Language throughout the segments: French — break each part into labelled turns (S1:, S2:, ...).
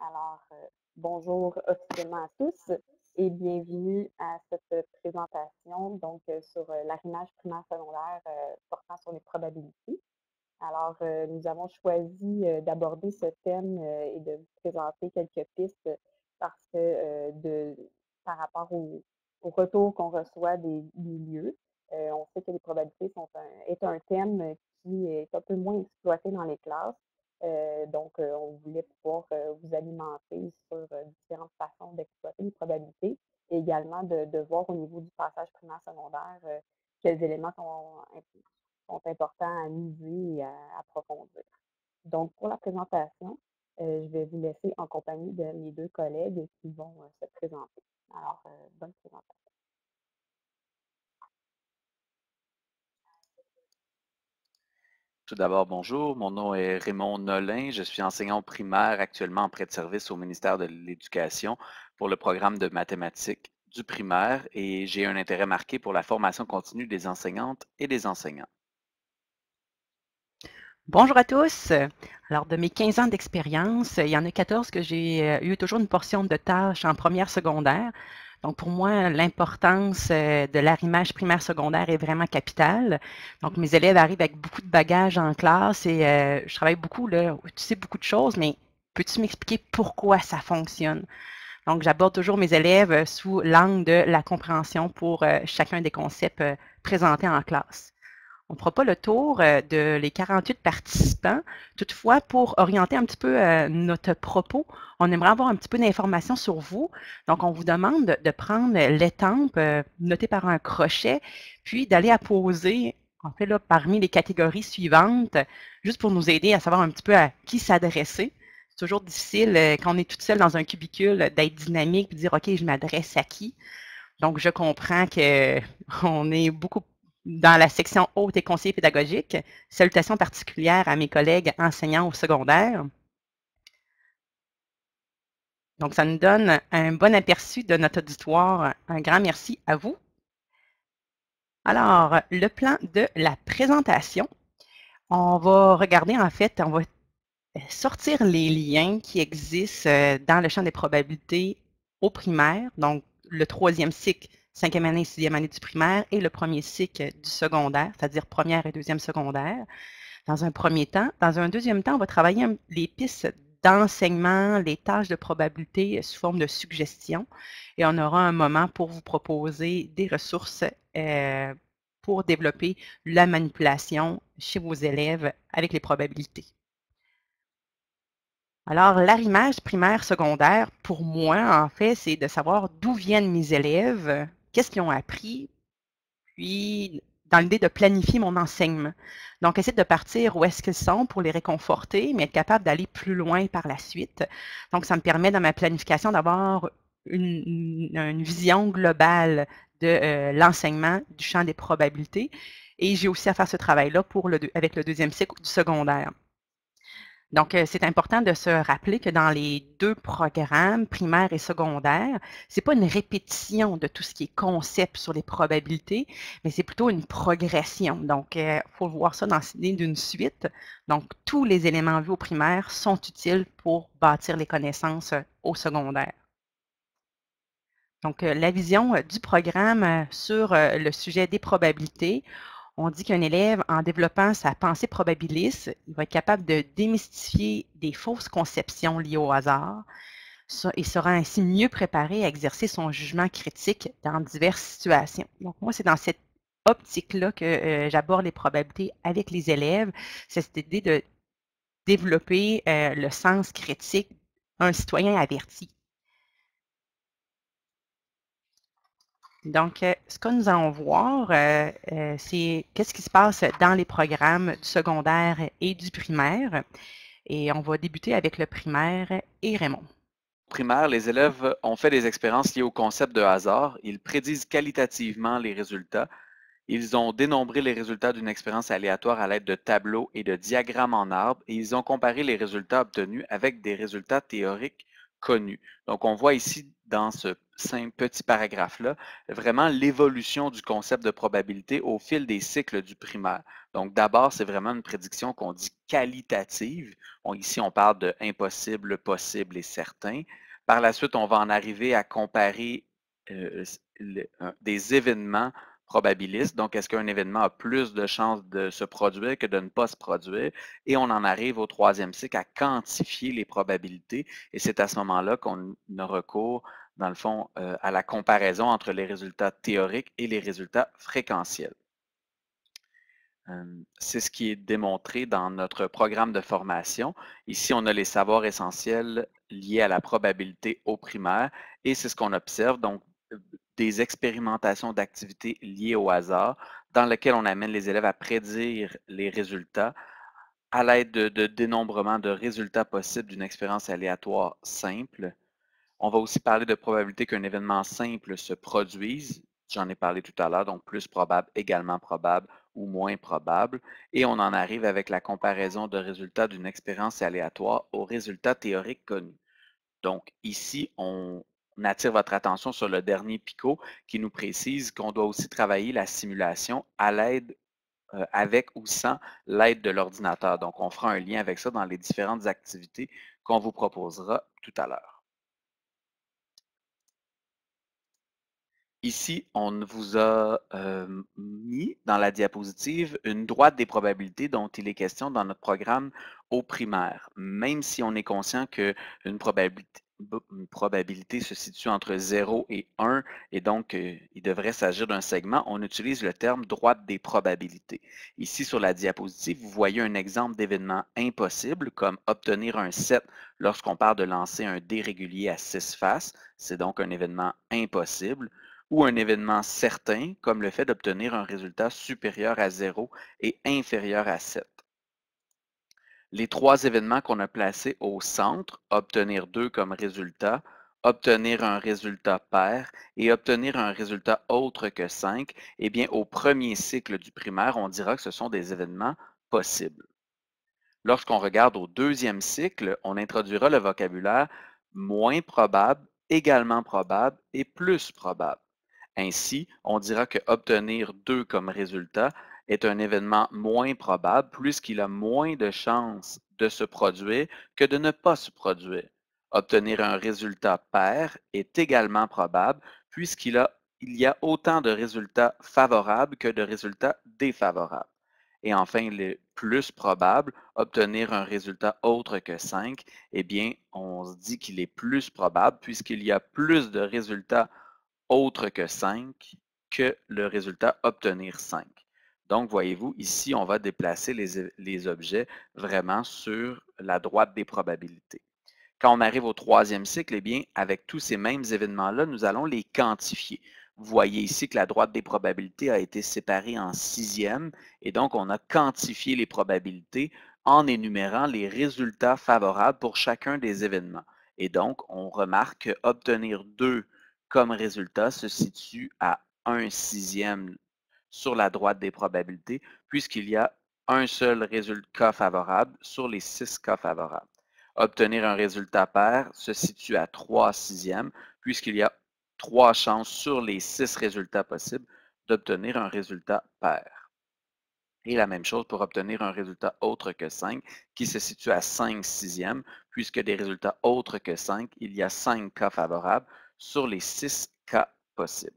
S1: Alors, euh, bonjour officiellement à tous et bienvenue à cette présentation donc euh, sur euh, l'arrimage primaire secondaire portant sur les probabilités. Alors, nous avons choisi d'aborder ce thème et de vous présenter quelques pistes parce que par rapport au, retour qu'on reçoit des, lieux, on sait que les probabilités sont est un thème qui est un peu moins exploité dans les classes euh, donc, euh, on voulait pouvoir euh, vous alimenter sur différentes façons d'exploiter les probabilités et également de, voir au niveau du passage primaire-secondaire quels éléments sont, sont, importants à miser et à approfondir. Donc, pour la présentation, je vais vous laisser en compagnie de mes deux collègues qui vont se présenter. Alors, bonne présentation.
S2: Tout d'abord, bonjour. Mon nom est Raymond Nolin. Je suis enseignant primaire actuellement en prêt de service au ministère de l'Éducation pour le programme de mathématiques du primaire et j'ai un intérêt marqué pour la formation continue des enseignantes et des enseignants.
S3: Bonjour à tous. Alors, de mes 15 ans d'expérience, il y en a 14 que j'ai euh, eu toujours une portion de tâches en première secondaire. Donc, pour moi, l'importance euh, de l'arrimage primaire-secondaire est vraiment capitale. Donc, mes élèves arrivent avec beaucoup de bagages en classe et euh, je travaille beaucoup, là, tu sais beaucoup de choses, mais peux-tu m'expliquer pourquoi ça fonctionne? Donc, j'aborde toujours mes élèves euh, sous l'angle de la compréhension pour chacun des concepts présentés en classe. On ne fera pas le tour euh, de les 48 participants. Toutefois, pour orienter un petit peu euh, notre propos, on aimerait avoir un petit peu d'informations sur vous. Donc, on vous demande de prendre l'étampe euh, notée par un crochet, puis d'aller apposer, en fait, parmi les catégories suivantes, juste pour nous aider à savoir un petit peu à qui s'adresser. C'est toujours difficile quand on est toute seule dans un cubicule d'être dynamique et de dire, OK, je m'adresse à qui? Donc, je comprends qu'on est beaucoup dans la section haute et conseiller pédagogique, salutations particulières à mes collègues enseignants au secondaire. Donc, ça nous donne un bon aperçu de notre auditoire. Un grand merci à vous. Alors, le plan de la présentation. On va regarder, en fait, on va sortir les liens qui existent euh, dans le champ des probabilités au primaire, donc le troisième cycle cinquième année et sixième année du primaire et le premier cycle du secondaire, c'est-à-dire première et deuxième secondaire, dans un premier temps. Dans un deuxième temps, on va travailler les pistes d'enseignement, les tâches de probabilité sous forme de suggestions et on aura un moment pour vous proposer des ressources euh, pour développer la manipulation chez vos élèves avec les probabilités. Alors, l'arrimage primaire secondaire, pour moi, en fait, c'est de savoir d'où viennent mes élèves, qu'est-ce qu'ils ont appris, puis dans l'idée de planifier mon enseignement. Donc, essayer de partir où est-ce qu'ils sont pour les réconforter, mais être capable d'aller plus loin par la suite. Donc, ça me permet dans ma planification d'avoir une, vision globale de euh, l'enseignement du champ des probabilités. Et j'ai aussi à faire ce travail-là avec le deuxième cycle du secondaire. Donc, euh, c'est important de se rappeler que dans les deux programmes, primaire et secondaire, c'est pas une répétition de tout ce qui est concept sur les probabilités, mais c'est plutôt une progression. Donc, il euh, faut voir ça dans l'idée d'une suite. Donc, tous les éléments vus au primaire sont utiles pour bâtir les connaissances euh, au secondaire. Donc, la vision du programme sur le sujet des probabilités, on dit qu'un élève, en développant sa pensée probabiliste, il va être capable de démystifier des fausses conceptions liées au hasard et sera ainsi mieux préparé à exercer son jugement critique dans diverses situations. Donc, moi, c'est dans cette optique-là que euh, j'aborde les probabilités avec les élèves. C'est cette idée de développer euh, le sens critique d'un citoyen averti. Donc, euh, ce que nous allons voir, euh, euh, c'est qu'est-ce qui se passe dans les programmes du secondaire et du primaire. Et on va débuter avec le primaire et Raymond.
S2: Primaire, les élèves ont fait des expériences liées au concept de hasard. Ils prédisent qualitativement les résultats. Ils ont dénombré les résultats d'une expérience aléatoire à l'aide de tableaux et de diagrammes en arbre et ils ont comparé les résultats obtenus avec des résultats théoriques connu. Donc, on voit ici dans ce simple petit paragraphe-là, vraiment l'évolution du concept de probabilité au fil des cycles du primaire. Donc, d'abord, c'est vraiment une prédiction qu'on dit qualitative. ici, on parle de impossible, possible et certain. Par la suite, on va en arriver à comparer euh, des événements probabilistes. Donc, est-ce qu'un événement a plus de chances de se produire que de ne pas se produire? Et on en arrive au troisième cycle à quantifier les probabilités. Et c'est à ce moment-là qu'on a recours, dans le fond, euh, à la comparaison entre les résultats théoriques et les résultats fréquentiels. C'est ce qui est démontré dans notre programme de formation. Ici, on a les savoirs essentiels liés à la probabilité au primaire et c'est ce qu'on observe. Donc, des expérimentations d'activités liées au hasard dans lesquelles on amène les élèves à prédire les résultats à l'aide de, dénombrement de résultats possibles d'une expérience aléatoire simple. On va aussi parler de probabilité qu'un événement simple se produise. J'en ai parlé tout à l'heure, donc plus probable, également probable ou moins probable. Et on en arrive avec la comparaison de résultats d'une expérience aléatoire aux résultats théoriques connus. Donc ici, on, attire votre attention sur le dernier picot qui nous précise qu'on doit aussi travailler la simulation euh, avec ou sans l'aide de l'ordinateur. Donc, on fera un lien avec ça dans les différentes activités qu'on vous proposera tout à l'heure. Ici, on vous a euh, mis dans la diapositive une droite des probabilités dont il est question dans notre programme au primaire. Même si on est conscient qu'une probabilité, se situe entre 0 et 1 et donc euh, il devrait s'agir d'un segment, on utilise le terme droite des probabilités. Ici sur la diapositive, vous voyez un exemple d'événement impossible comme obtenir un 7 lorsqu'on parle de lancer un dé régulier à 6 faces. C'est donc un événement impossible ou un événement certain comme le fait d'obtenir un résultat supérieur à 0 et inférieur à 7 les trois événements qu'on a placés au centre, obtenir 2 comme résultat, obtenir un résultat pair et obtenir un résultat autre que 5, eh bien, au premier cycle du primaire, on dira que ce sont des événements possibles. Lorsqu'on regarde au deuxième cycle, on introduira le vocabulaire moins probable, également probable et plus probable. Ainsi, on dira que obtenir 2 comme résultat est un événement moins probable puisqu'il a moins de chances de se produire que de ne pas se produire. Obtenir un résultat pair est également probable puisqu'il il y a autant de résultats favorables que de résultats défavorables. Et enfin, le plus probable, obtenir un résultat autre que 5, eh bien, on se dit qu'il est plus probable puisqu'il y a plus de résultats autres que 5 que le résultat obtenir 5. Donc, voyez-vous, ici, on va déplacer les, objets vraiment sur la droite des probabilités. Quand on arrive au troisième cycle, eh bien, avec tous ces mêmes événements-là, nous allons les quantifier. Vous voyez ici que la droite des probabilités a été séparée en sixième, et donc on a quantifié les probabilités en énumérant les résultats favorables pour chacun des événements. Et donc, on remarque qu'obtenir 2 comme résultat se situe à 1 sixième sur la droite des probabilités, puisqu'il y a un seul résultat favorable sur les six cas favorables. Obtenir un résultat pair se situe à 3 sixièmes, puisqu'il y a trois chances sur les six résultats possibles d'obtenir un résultat pair. Et la même chose pour obtenir un résultat autre que 5, qui se situe à 5 sixièmes, puisque des résultats autres que 5, il y a 5 cas favorables sur les 6 cas possibles.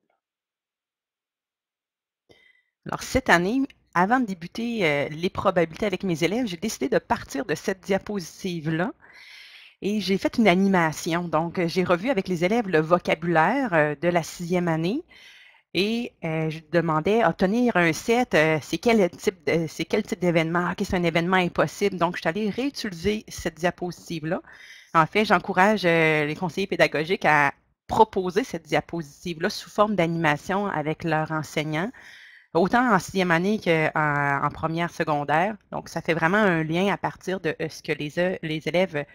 S3: Alors, cette année, avant de débuter euh, les probabilités avec mes élèves, j'ai décidé de partir de cette diapositive-là et j'ai fait une animation. Donc, euh, j'ai revu avec les élèves le vocabulaire euh, de la sixième année et je demandais obtenir un set, c'est quel type c'est quel type d'événement? Ah, c'est un événement impossible. Donc, je suis allée réutiliser cette diapositive-là. En fait, j'encourage les conseillers pédagogiques à proposer cette diapositive-là sous forme d'animation avec leurs enseignants autant en sixième année qu'en en première secondaire. Donc, ça fait vraiment un lien à partir de euh, ce que les, euh, élèves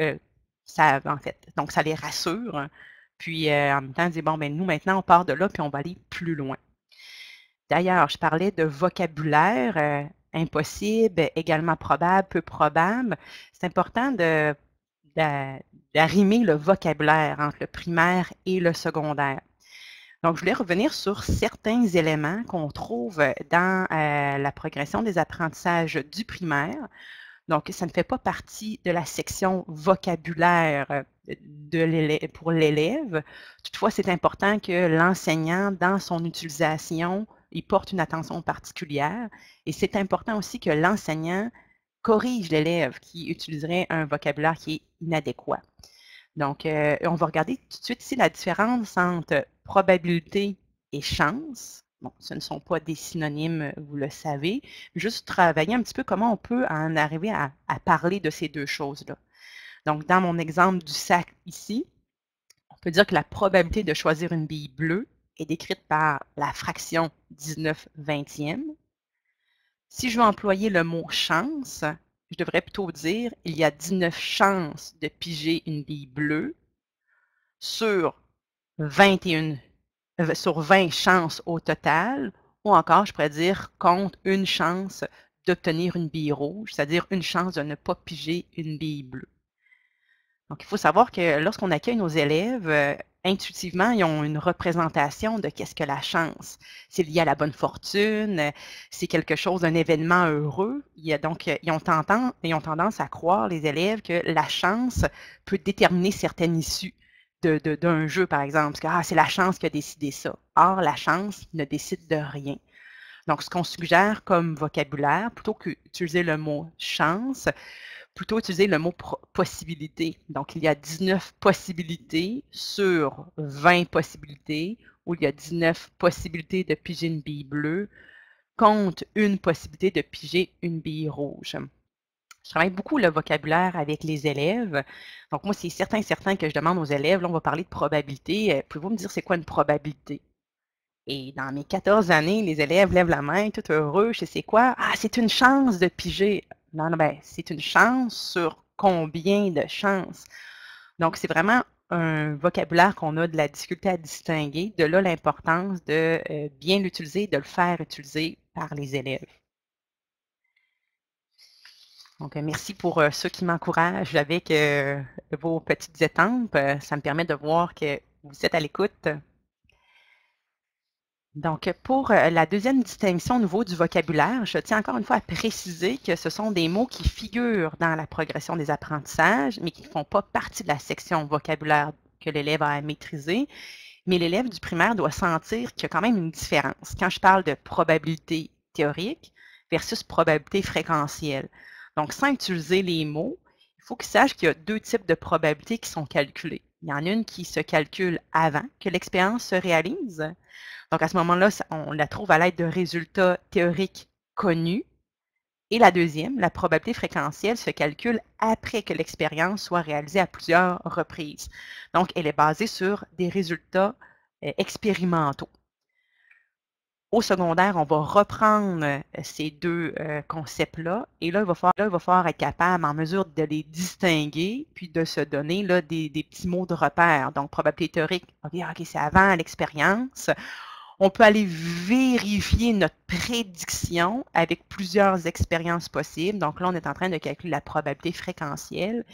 S3: euh, savent, en fait. Donc, ça les rassure. Puis, en même temps, dire, bon, ben nous, maintenant, on part de là, puis on va aller plus loin. D'ailleurs, je parlais de vocabulaire impossible, également probable, peu probable. C'est important de, d'arrimer le vocabulaire entre le primaire et le secondaire. Donc, je voulais revenir sur certains éléments qu'on trouve dans euh, la progression des apprentissages du primaire. Donc, ça ne fait pas partie de la section vocabulaire euh, pour l'élève. Toutefois, c'est important que l'enseignant, dans son utilisation, il porte une attention particulière. Et c'est important aussi que l'enseignant corrige l'élève qui utiliserait un vocabulaire qui est inadéquat. Donc, euh, on va regarder tout de suite ici la différence entre probabilité et chance. Bon, ce ne sont pas des synonymes, vous le savez. Juste travailler un petit peu comment on peut en arriver à, à parler de ces deux choses-là. Donc, dans mon exemple du sac ici, on peut dire que la probabilité de choisir une bille bleue est décrite par la fraction 19 vingtième. Si je veux employer le mot chance, je devrais plutôt dire il y a 19 chances de piger une bille bleue sur 21 euh, sur 20 chances au total, ou encore je pourrais dire compte une chance d'obtenir une bille rouge, c'est-à-dire une chance de ne pas piger une bille bleue. Donc, il faut savoir que lorsqu'on accueille nos élèves, euh, intuitivement, ils ont une représentation de qu'est-ce que la chance. C'est lié à la bonne fortune, euh, c'est quelque chose, d'un événement heureux. Donc, euh, ils ont, tendance, ils ont tendance à croire, les élèves, que la chance peut déterminer certaines issues d'un de, jeu, par exemple. Parce que ah, c'est la chance qui a décidé ça. Or, la chance ne décide de rien. Donc, ce qu'on suggère comme vocabulaire, plutôt que d'utiliser le mot chance, plutôt utiliser le mot possibilité. Donc, il y a 19 possibilités sur 20 possibilités, où il y a 19 possibilités de piger une bille bleue, contre une possibilité de piger une bille rouge. Je travaille beaucoup le vocabulaire avec les élèves. Donc, moi, c'est certain, certain que je demande aux élèves, là, on va parler de probabilité. Euh, pouvez-vous me dire c'est quoi une probabilité? Et dans mes 14 années, les élèves lèvent la main, tout heureux. Je sais quoi? Ah, c'est une chance de piger. Non, non, ben, c'est une chance sur combien de chances? Donc, c'est vraiment un vocabulaire qu'on a de la difficulté à distinguer. De là, l'importance de euh, bien l'utiliser, de le faire utiliser par les élèves. Donc, euh, merci pour euh, ceux qui m'encouragent avec vos petites étampes. Ça me permet de voir que vous êtes à l'écoute. Donc, pour euh, la deuxième distinction au niveau du vocabulaire, je tiens encore une fois à préciser que ce sont des mots qui figurent dans la progression des apprentissages, mais qui ne font pas partie de la section vocabulaire que l'élève a à maîtriser. Mais l'élève du primaire doit sentir qu'il y a quand même une différence. Quand je parle de probabilité théorique versus probabilité fréquentielle. Donc, sans utiliser les mots, il faut qu'il sache qu'il y a deux types de probabilités qui sont calculées. Il y en a une qui se calcule avant que l'expérience se réalise. Donc, à ce moment-là, on la trouve à l'aide de résultats théoriques connus. Et la deuxième, la probabilité fréquentielle, se calcule après que l'expérience soit réalisée à plusieurs reprises. Donc, elle est basée sur des résultats euh, expérimentaux. Au secondaire, on va reprendre euh, ces deux euh, concepts-là et là il, va falloir, va être capable, en mesure de les distinguer, puis de se donner là, des, petits mots de repère. Donc, probabilité théorique, OK, OK c'est avant l'expérience on peut aller vérifier notre prédiction avec plusieurs expériences possibles. Donc là, on est en train de calculer la probabilité fréquentielle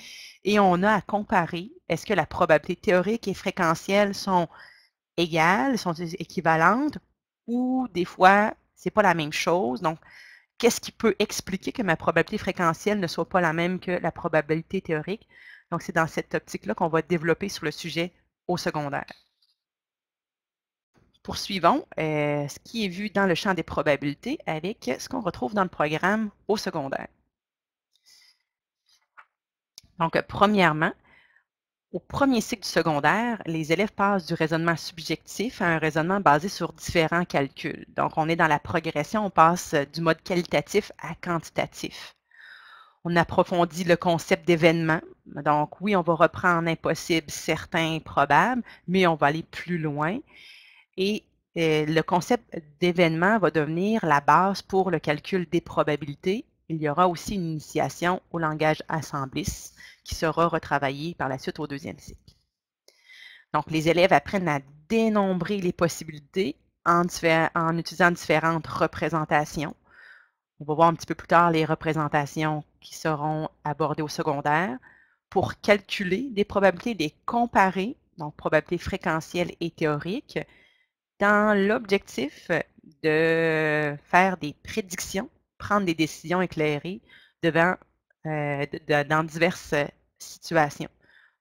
S3: et on a à comparer est-ce que la probabilité théorique et fréquentielle sont égales, sont équivalentes ou des fois, ce n'est pas la même chose? Donc, qu'est-ce qui peut expliquer que ma probabilité fréquentielle ne soit pas la même que la probabilité théorique? Donc, c'est dans cette optique-là qu'on va développer sur le sujet au secondaire. Poursuivons euh, ce qui est vu dans le champ des probabilités avec ce qu'on retrouve dans le programme au secondaire. Donc, premièrement, au premier cycle du secondaire, les élèves passent du raisonnement subjectif à un raisonnement basé sur différents calculs. Donc, on est dans la progression, on passe du mode qualitatif à quantitatif. On approfondit le concept d'événement. Donc, oui, on va reprendre impossible, certain, probable, mais on va aller plus loin. Et euh, le concept d'événement va devenir la base pour le calcul des probabilités. Il y aura aussi une initiation au langage Assemblis qui sera retravaillé par la suite au deuxième cycle. Donc, les élèves apprennent à dénombrer les possibilités en, en, utilisant différentes représentations. On va voir un petit peu plus tard les représentations qui seront abordées au secondaire. pour calculer des probabilités, les comparer, donc probabilités fréquentielles et théoriques, dans l'objectif de faire des prédictions, prendre des décisions éclairées devant, euh, dans diverses situations.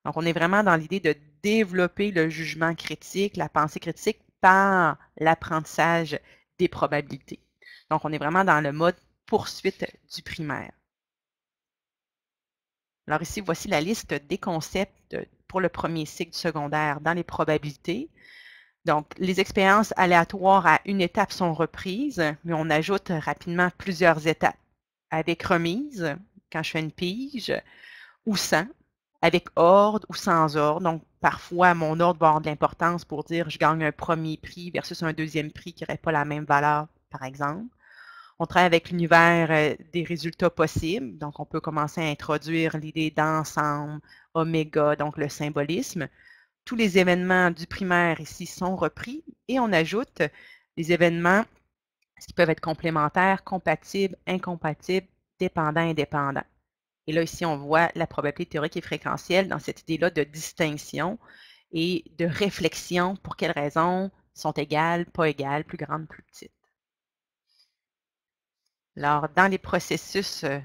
S3: Donc, on est vraiment dans l'idée de développer le jugement critique, la pensée critique par l'apprentissage des probabilités. Donc, on est vraiment dans le mode poursuite du primaire. Alors ici, voici la liste des concepts pour le premier cycle secondaire dans les probabilités. Donc, les expériences aléatoires à une étape sont reprises, mais on ajoute rapidement plusieurs étapes. Avec remise, quand je fais une pige, ou sans, avec ordre ou sans ordre. Donc, parfois, mon ordre va avoir de l'importance pour dire je gagne un premier prix versus un deuxième prix qui n'aurait pas la même valeur, par exemple. On travaille avec l'univers euh, des résultats possibles. Donc, on peut commencer à introduire l'idée d'ensemble, oméga, donc le symbolisme. Tous les événements du primaire ici sont repris et on ajoute les événements qui peuvent être complémentaires, compatibles, incompatibles, dépendants, indépendants. Et là, ici, on voit la probabilité théorique et fréquentielle dans cette idée-là de distinction et de réflexion pour quelles raisons sont égales, pas égales, plus grandes, plus petites. Alors, dans les processus, euh,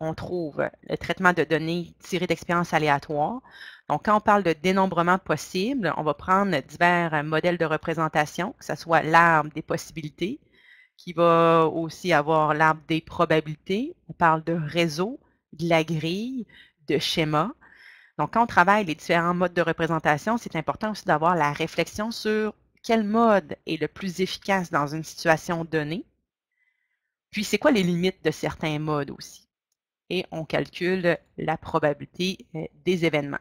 S3: on trouve le traitement de données tirées d'expériences aléatoires. Donc, quand on parle de dénombrement possible, on va prendre divers modèles de représentation, que ce soit l'arbre des possibilités, qui va aussi avoir l'arbre des probabilités. On parle de réseau, de la grille, de schéma. Donc, quand on travaille les différents modes de représentation, c'est important aussi d'avoir la réflexion sur quel mode est le plus efficace dans une situation donnée puis, c'est quoi les limites de certains modes aussi? Et on calcule la probabilité euh, des événements.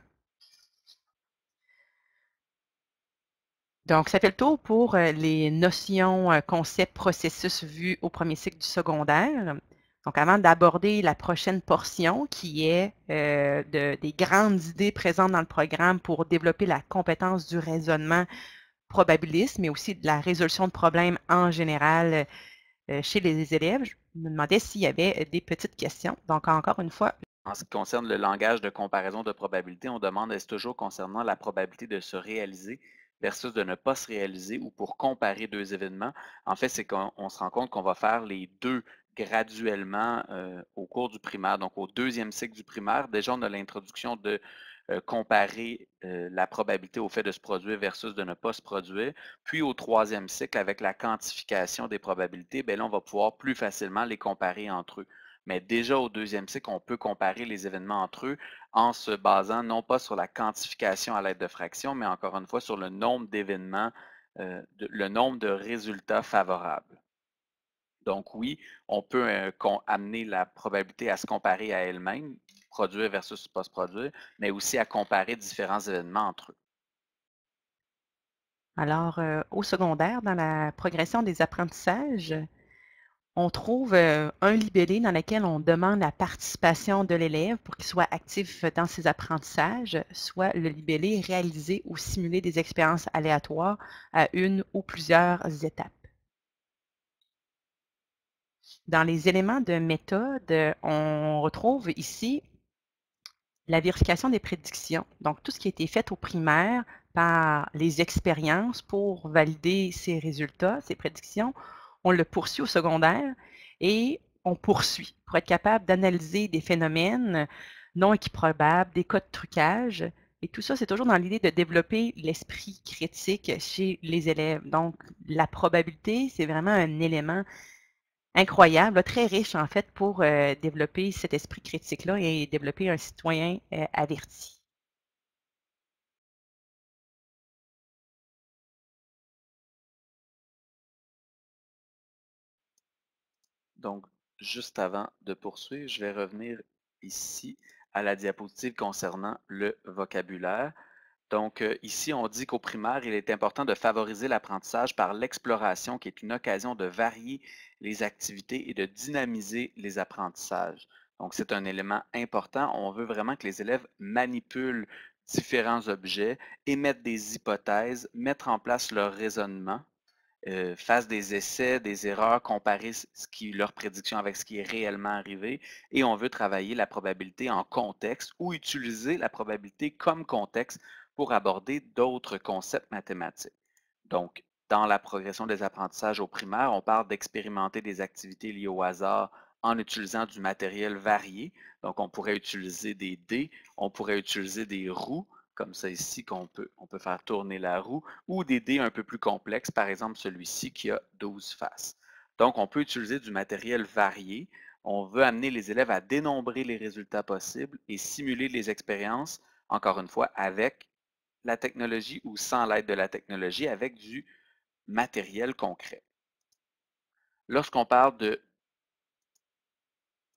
S3: Donc, ça fait le tour pour euh, les notions, euh, concepts, processus vus au premier cycle du secondaire. Donc, avant d'aborder la prochaine portion qui est des grandes idées présentes dans le programme pour développer la compétence du raisonnement probabiliste, mais aussi de la résolution de problèmes en général chez les élèves. Je me demandais s'il y avait euh, des petites questions. Donc, encore une fois.
S2: En ce qui concerne le langage de comparaison de probabilité, on demande est-ce toujours concernant la probabilité de se réaliser versus de ne pas se réaliser ou pour comparer deux événements? En fait, c'est qu'on se rend compte qu'on va faire les deux graduellement euh, au cours du primaire. Donc, au deuxième cycle du primaire, déjà, on a l'introduction de euh, comparer euh, la probabilité au fait de se produire versus de ne pas se produire. Puis au troisième cycle, avec la quantification des probabilités, bien là, on va pouvoir plus facilement les comparer entre eux. Mais déjà au deuxième cycle, on peut comparer les événements entre eux en se basant non pas sur la quantification à l'aide de fractions, mais encore une fois sur le nombre d'événements, euh, le nombre de résultats favorables. Donc oui, on peut amener la probabilité à se comparer à elle-même, produire versus pas se produire, mais aussi à comparer différents événements entre eux.
S3: Alors, euh, au secondaire, dans la progression des apprentissages, on trouve euh, un libellé dans lequel on demande la participation de l'élève pour qu'il soit actif dans ses apprentissages, soit le libellé réaliser ou simuler des expériences aléatoires à une ou plusieurs étapes. Dans les éléments de méthode, on retrouve ici la vérification des prédictions. Donc, tout ce qui a été fait au primaire par les expériences pour valider ces résultats, ces prédictions, on le poursuit au secondaire et on poursuit pour être capable d'analyser des phénomènes non équiprobables, des cas de trucage. Et tout ça, c'est toujours dans l'idée de développer l'esprit critique chez les élèves. Donc, la probabilité, c'est vraiment un élément incroyable, très riche en fait pour euh, développer cet esprit critique-là et développer un citoyen euh, averti.
S2: Donc, juste avant de poursuivre, je vais revenir ici à la diapositive concernant le vocabulaire. Donc, euh, ici, on dit qu'au primaire, il est important de favoriser l'apprentissage par l'exploration, qui est une occasion de varier les activités et de dynamiser les apprentissages. Donc, c'est un élément important. On veut vraiment que les élèves manipulent différents objets, émettent des hypothèses, mettre en place leur raisonnement euh, fassent des essais, des erreurs, comparer ce qui, leur prédiction avec ce qui est réellement arrivé. Et on veut travailler la probabilité en contexte ou utiliser la probabilité comme contexte pour aborder d'autres concepts mathématiques. Donc, dans la progression des apprentissages au primaire, on parle d'expérimenter des activités liées au hasard en utilisant du matériel varié. Donc, on pourrait utiliser des dés, on pourrait utiliser des roues, comme ça ici, qu'on peut, on peut faire tourner la roue, ou des dés un peu plus complexes, par exemple celui-ci qui a 12 faces. Donc, on peut utiliser du matériel varié. On veut amener les élèves à dénombrer les résultats possibles et simuler les expériences, encore une fois, avec la technologie ou sans l'aide de la technologie, avec du matériel concret. Lorsqu'on parle de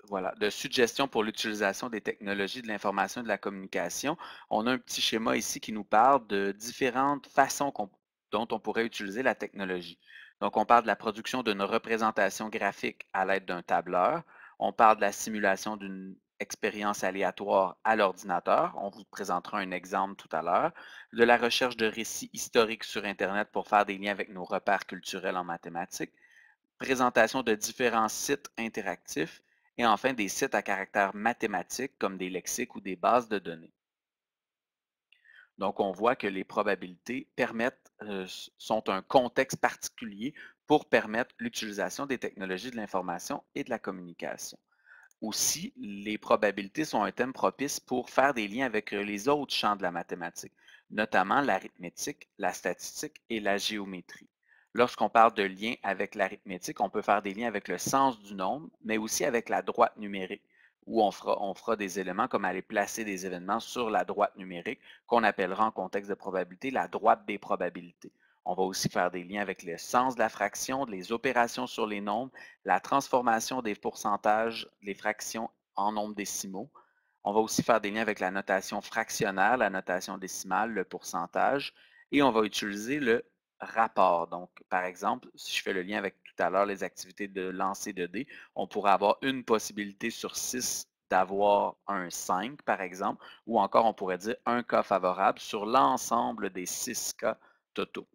S2: voilà, de suggestions pour l'utilisation des technologies de l'information et de la communication. On a un petit schéma ici qui nous parle de différentes façons dont on pourrait utiliser la technologie. Donc, on parle de la production d'une représentation graphique à l'aide d'un tableur. On parle de la simulation d'une expérience aléatoire à l'ordinateur. On vous présentera un exemple tout à l'heure. De la recherche de récits historiques sur Internet pour faire des liens avec nos repères culturels en mathématiques. Présentation de différents sites interactifs et enfin des sites à caractère mathématique comme des lexiques ou des bases de données. Donc, on voit que les probabilités permettent, euh, sont un contexte particulier pour permettre l'utilisation des technologies de l'information et de la communication. Aussi, les probabilités sont un thème propice pour faire des liens avec euh, les autres champs de la mathématique, notamment l'arithmétique, la statistique et la géométrie. Lorsqu'on parle de lien avec l'arithmétique, on peut faire des liens avec le sens du nombre, mais aussi avec la droite numérique, où on fera, des éléments comme aller placer des événements sur la droite numérique, qu'on appellera en contexte de probabilité la droite des probabilités. On va aussi faire des liens avec le sens de la fraction, les opérations sur les nombres, la transformation des pourcentages, les fractions en nombres décimaux. On va aussi faire des liens avec la notation fractionnaire, la notation décimale, le pourcentage, et on va utiliser le rapport. Donc, par exemple, si je fais le lien avec tout à l'heure les activités de lancer de dés, on pourrait avoir une possibilité sur six d'avoir un 5, par exemple, ou encore on pourrait dire un cas favorable sur l'ensemble des six cas totaux.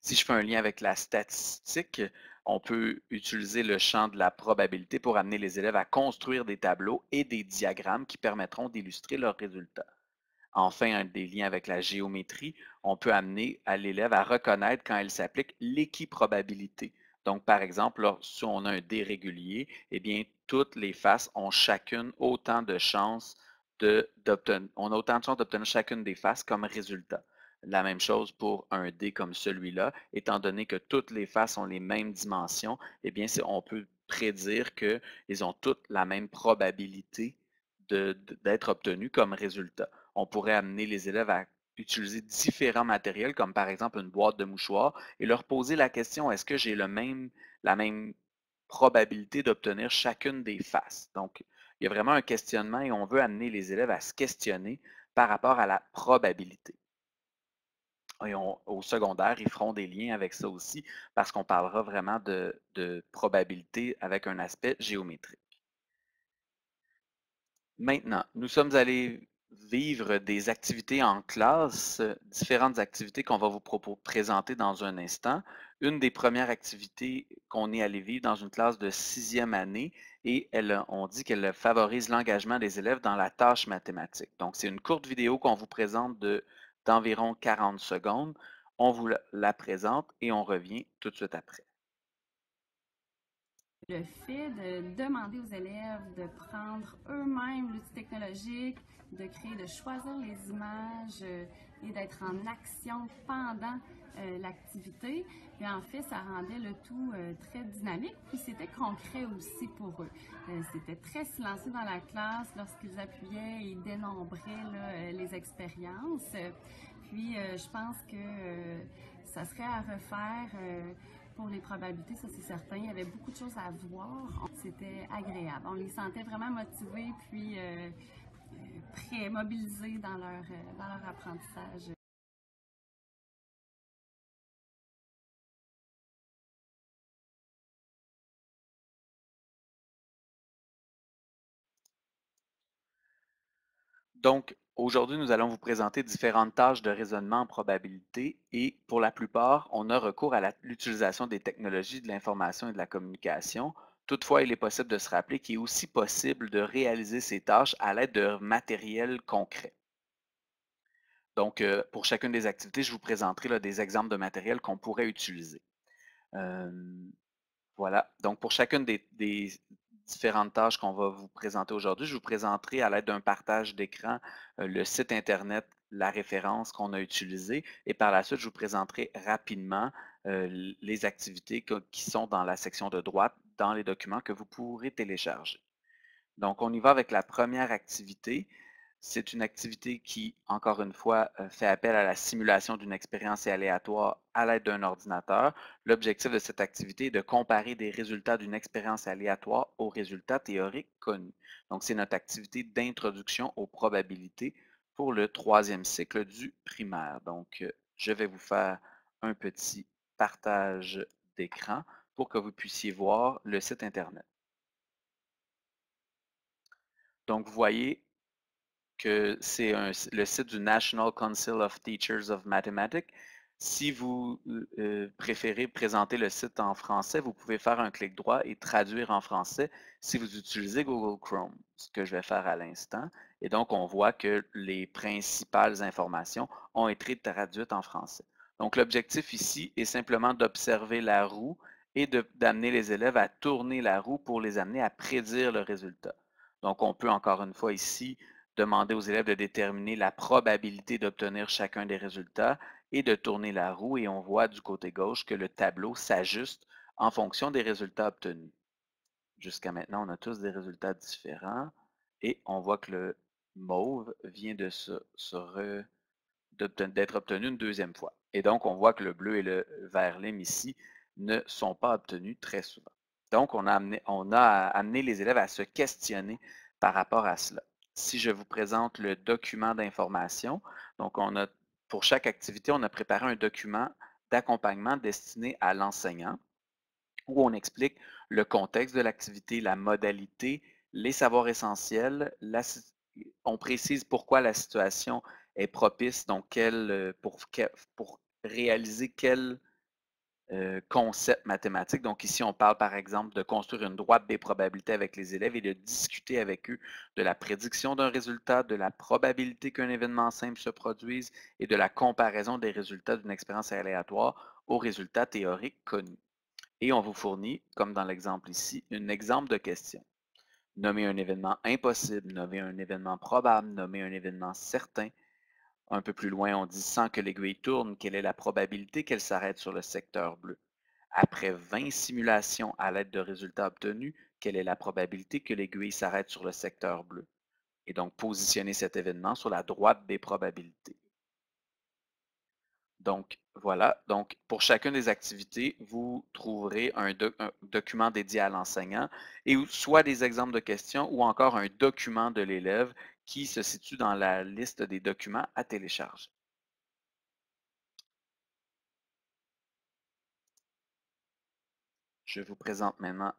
S2: Si je fais un lien avec la statistique, on peut utiliser le champ de la probabilité pour amener les élèves à construire des tableaux et des diagrammes qui permettront d'illustrer leurs résultats. Enfin, des liens avec la géométrie, on peut amener à l'élève à reconnaître quand il s'applique l'équiprobabilité. Donc, par exemple, si on a un dé régulier, eh bien, toutes les faces ont chacune autant de chances d'obtenir, on autant de chances d'obtenir chacune des faces comme résultat. La même chose pour un dé comme celui-là, étant donné que toutes les faces ont les mêmes dimensions, eh bien, on peut prédire qu'ils ont toutes la même probabilité d'être obtenus comme résultat on pourrait amener les élèves à utiliser différents matériels, comme par exemple une boîte de mouchoirs, et leur poser la question, est-ce que j'ai même, la même probabilité d'obtenir chacune des faces? Donc, il y a vraiment un questionnement et on veut amener les élèves à se questionner par rapport à la probabilité. Au secondaire, ils feront des liens avec ça aussi parce qu'on parlera vraiment de, de probabilité avec un aspect géométrique. Maintenant, nous sommes allés vivre des activités en classe, différentes activités qu'on va vous présenter dans un instant. Une des premières activités qu'on est allé vivre dans une classe de sixième année et elle, on dit qu'elle favorise l'engagement des élèves dans la tâche mathématique. Donc, c'est une courte vidéo qu'on vous présente d'environ 40 secondes. On vous la présente et on revient tout de suite après.
S4: Le fait de demander aux élèves de prendre eux-mêmes l'outil technologique, de créer, de choisir les images euh, et d'être en action pendant euh, l'activité. Et en fait, ça rendait le tout euh, très dynamique, puis c'était concret aussi pour eux. c'était très silencieux dans la classe lorsqu'ils appuyaient et dénombraient les expériences. Puis, je pense que ça serait à refaire pour les probabilités, ça c'est certain. Il y avait beaucoup de choses à voir. C'était agréable. On les sentait vraiment motivés, puis très mobilisés dans leur, euh, dans leur apprentissage.
S2: Donc, Aujourd'hui, nous allons vous présenter différentes tâches de raisonnement en probabilité et pour la plupart, on a recours à l'utilisation des technologies de l'information et de la communication. Toutefois, il est possible de se rappeler qu'il est aussi possible de réaliser ces tâches à l'aide de matériel concret. Donc, euh, pour chacune des activités, je vous présenterai des exemples de matériel qu'on pourrait utiliser. Euh, voilà. Donc, pour chacune des, différentes tâches qu'on va vous présenter aujourd'hui. Je vous présenterai à l'aide d'un partage d'écran euh, le site Internet, la référence qu'on a utilisée et par la suite, je vous présenterai rapidement euh, les activités qui sont dans la section de droite dans les documents que vous pourrez télécharger. Donc, on y va avec la première activité. C'est une activité qui, encore une fois, euh, fait appel à la simulation d'une expérience aléatoire à l'aide d'un ordinateur. L'objectif de cette activité est de comparer des résultats d'une expérience aléatoire aux résultats théoriques connus. Donc, c'est notre activité d'introduction aux probabilités pour le troisième cycle du primaire. Donc, euh, je vais vous faire un petit partage d'écran pour que vous puissiez voir le site Internet. Donc, vous voyez, que c'est le site du National Council of Teachers of Mathematics. Si vous euh, euh, préférez présenter le site en français, vous pouvez faire un clic droit et traduire en français si vous utilisez Google Chrome, ce que je vais faire à l'instant. Et donc, on voit que les principales informations ont été traduites en français. Donc, l'objectif ici est simplement d'observer la roue et d'amener les élèves à tourner la roue pour les amener à prédire le résultat. Donc, on peut encore une fois ici demander aux élèves de déterminer la probabilité d'obtenir chacun des résultats et de tourner la roue et on voit du côté gauche que le tableau s'ajuste en fonction des résultats obtenus. Jusqu'à maintenant, on a tous des résultats différents et on voit que le mauve vient d'être obtenu une deuxième fois. Et donc, on voit que le bleu et le vert lime ici ne sont pas obtenus très souvent. Donc, on a amené les élèves à se questionner par rapport à cela si je vous présente le document d'information, donc on a, pour chaque activité, on a préparé un document d'accompagnement destiné à l'enseignant où on explique le contexte de l'activité, la modalité, les savoirs essentiels, on précise pourquoi la situation est propice, donc euh, pour, pour réaliser quel euh, concept mathématique. Donc ici, on parle par exemple de construire une droite des probabilités avec les élèves et de discuter avec eux de la prédiction d'un résultat, de la probabilité qu'un événement simple se produise et de la comparaison des résultats d'une expérience aléatoire aux résultats théoriques connus. Et on vous fournit, comme dans l'exemple ici, un exemple de question. Nommer un événement impossible, nommer un événement probable, nommer un événement certain, un peu plus loin, on dit sans que l'aiguille tourne, quelle est la probabilité qu'elle s'arrête sur le secteur bleu? Après 20 simulations à l'aide de résultats obtenus, quelle est la probabilité que l'aiguille s'arrête sur le secteur bleu? Et donc positionner cet événement sur la droite des probabilités. Donc, voilà. Donc, pour chacune des activités, vous trouverez un, un document dédié à l'enseignant et soit des exemples de questions ou encore un document de l'élève qui se situe dans la liste des documents à télécharger. Je vous présente maintenant,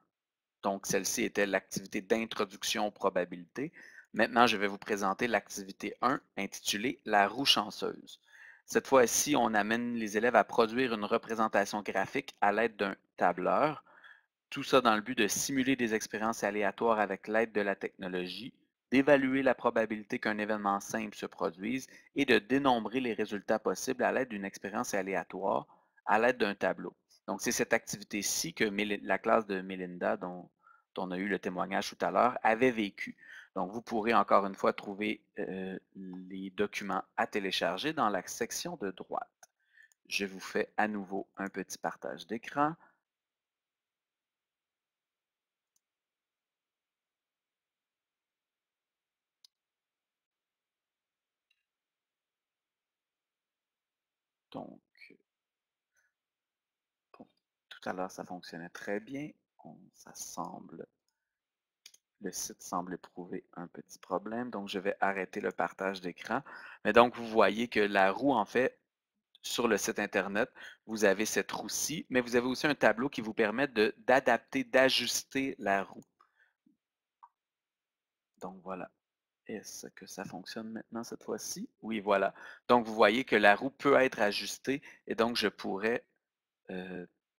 S2: donc celle-ci était l'activité d'introduction aux probabilités. Maintenant, je vais vous présenter l'activité 1 intitulée La roue chanceuse. Cette fois-ci, on amène les élèves à produire une représentation graphique à l'aide d'un tableur. Tout ça dans le but de simuler des expériences aléatoires avec l'aide de la technologie d'évaluer la probabilité qu'un événement simple se produise et de dénombrer les résultats possibles à l'aide d'une expérience aléatoire à l'aide d'un tableau. Donc, c'est cette activité-ci que la classe de Melinda, dont, on a eu le témoignage tout à l'heure, avait vécu. Donc, vous pourrez encore une fois trouver euh, les documents à télécharger dans la section de droite. Je vous fais à nouveau un petit partage d'écran. Donc, tout à l'heure, ça fonctionnait très bien. ça semble, le site semble éprouver un petit problème. Donc, je vais arrêter le partage d'écran. Mais donc, vous voyez que la roue, en fait, sur le site Internet, vous avez cette roue-ci, mais vous avez aussi un tableau qui vous permet d'adapter, d'ajuster la roue. Donc, voilà. Est-ce que ça fonctionne maintenant cette fois-ci? Oui, voilà. Donc, vous voyez que la roue peut être ajustée et donc je pourrais,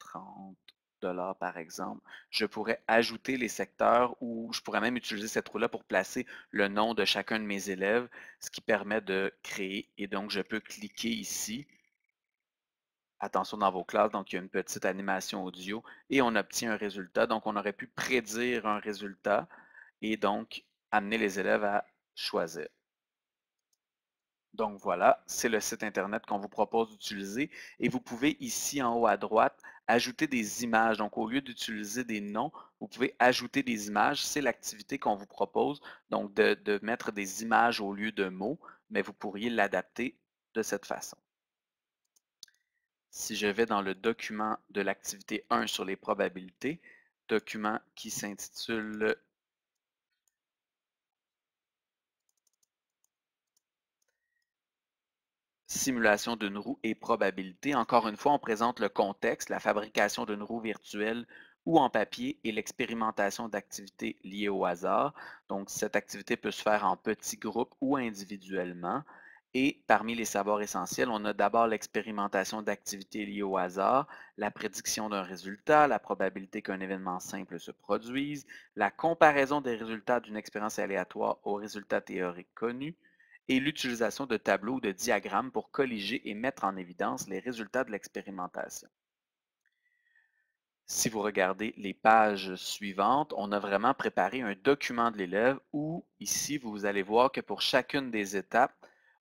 S2: 30 euh, par exemple, je pourrais ajouter les secteurs ou je pourrais même utiliser cette roue-là pour placer le nom de chacun de mes élèves, ce qui permet de créer. Et donc, je peux cliquer ici. Attention dans vos classes, donc il y a une petite animation audio et on obtient un résultat. Donc, on aurait pu prédire un résultat et donc amener les élèves à choisir. Donc voilà, c'est le site Internet qu'on vous propose d'utiliser. Et vous pouvez ici en haut à droite ajouter des images. Donc au lieu d'utiliser des noms, vous pouvez ajouter des images. C'est l'activité qu'on vous propose, donc de, de, mettre des images au lieu de mots, mais vous pourriez l'adapter de cette façon. Si je vais dans le document de l'activité 1 sur les probabilités, document qui s'intitule simulation d'une roue et probabilité. Encore une fois, on présente le contexte, la fabrication d'une roue virtuelle ou en papier et l'expérimentation d'activités liées au hasard. Donc, cette activité peut se faire en petits groupes ou individuellement. Et parmi les savoirs essentiels, on a d'abord l'expérimentation d'activités liées au hasard, la prédiction d'un résultat, la probabilité qu'un événement simple se produise, la comparaison des résultats d'une expérience aléatoire aux résultats théoriques connus, et l'utilisation de tableaux ou de diagrammes pour colliger et mettre en évidence les résultats de l'expérimentation. Si vous regardez les pages suivantes, on a vraiment préparé un document de l'élève où ici, vous allez voir que pour chacune des étapes,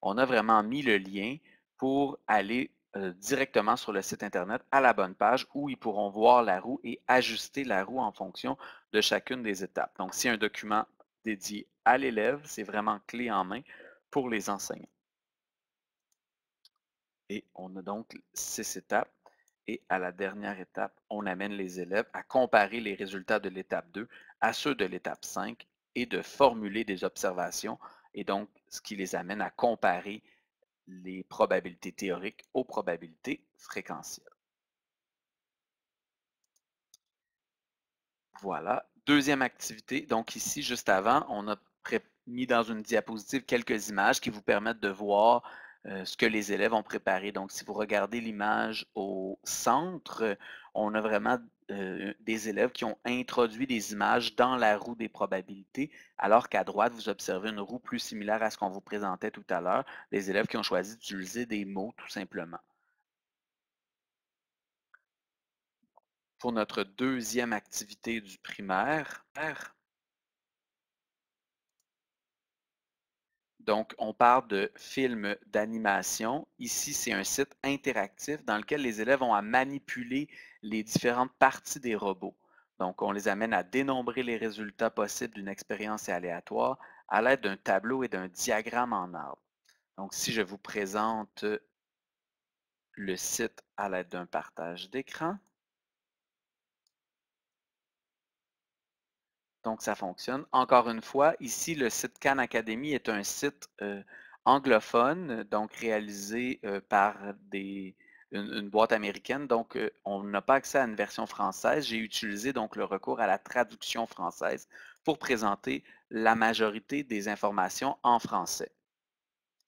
S2: on a vraiment mis le lien pour aller euh, directement sur le site Internet à la bonne page où ils pourront voir la roue et ajuster la roue en fonction de chacune des étapes. Donc, si un document dédié à l'élève, c'est vraiment clé en main pour les enseignants. Et on a donc six étapes. Et à la dernière étape, on amène les élèves à comparer les résultats de l'étape 2 à ceux de l'étape 5 et de formuler des observations. Et donc, ce qui les amène à comparer les probabilités théoriques aux probabilités fréquentielles. Voilà. Deuxième activité. Donc ici, juste avant, on a mis dans une diapositive quelques images qui vous permettent de voir euh, ce que les élèves ont préparé. Donc, si vous regardez l'image au centre, on a vraiment euh, des élèves qui ont introduit des images dans la roue des probabilités, alors qu'à droite, vous observez une roue plus similaire à ce qu'on vous présentait tout à l'heure, des élèves qui ont choisi d'utiliser des mots tout simplement. Pour notre deuxième activité du primaire, Donc, on parle de films d'animation. Ici, c'est un site interactif dans lequel les élèves ont à manipuler les différentes parties des robots. Donc, on les amène à dénombrer les résultats possibles d'une expérience aléatoire à l'aide d'un tableau et d'un diagramme en arbre. Donc, si je vous présente le site à l'aide d'un partage d'écran, Donc, ça fonctionne. Encore une fois, ici, le site Khan Academy est un site euh, anglophone, donc réalisé euh, par une, boîte américaine. Donc, euh, on n'a pas accès à une version française. J'ai utilisé donc le recours à la traduction française pour présenter la majorité des informations en français.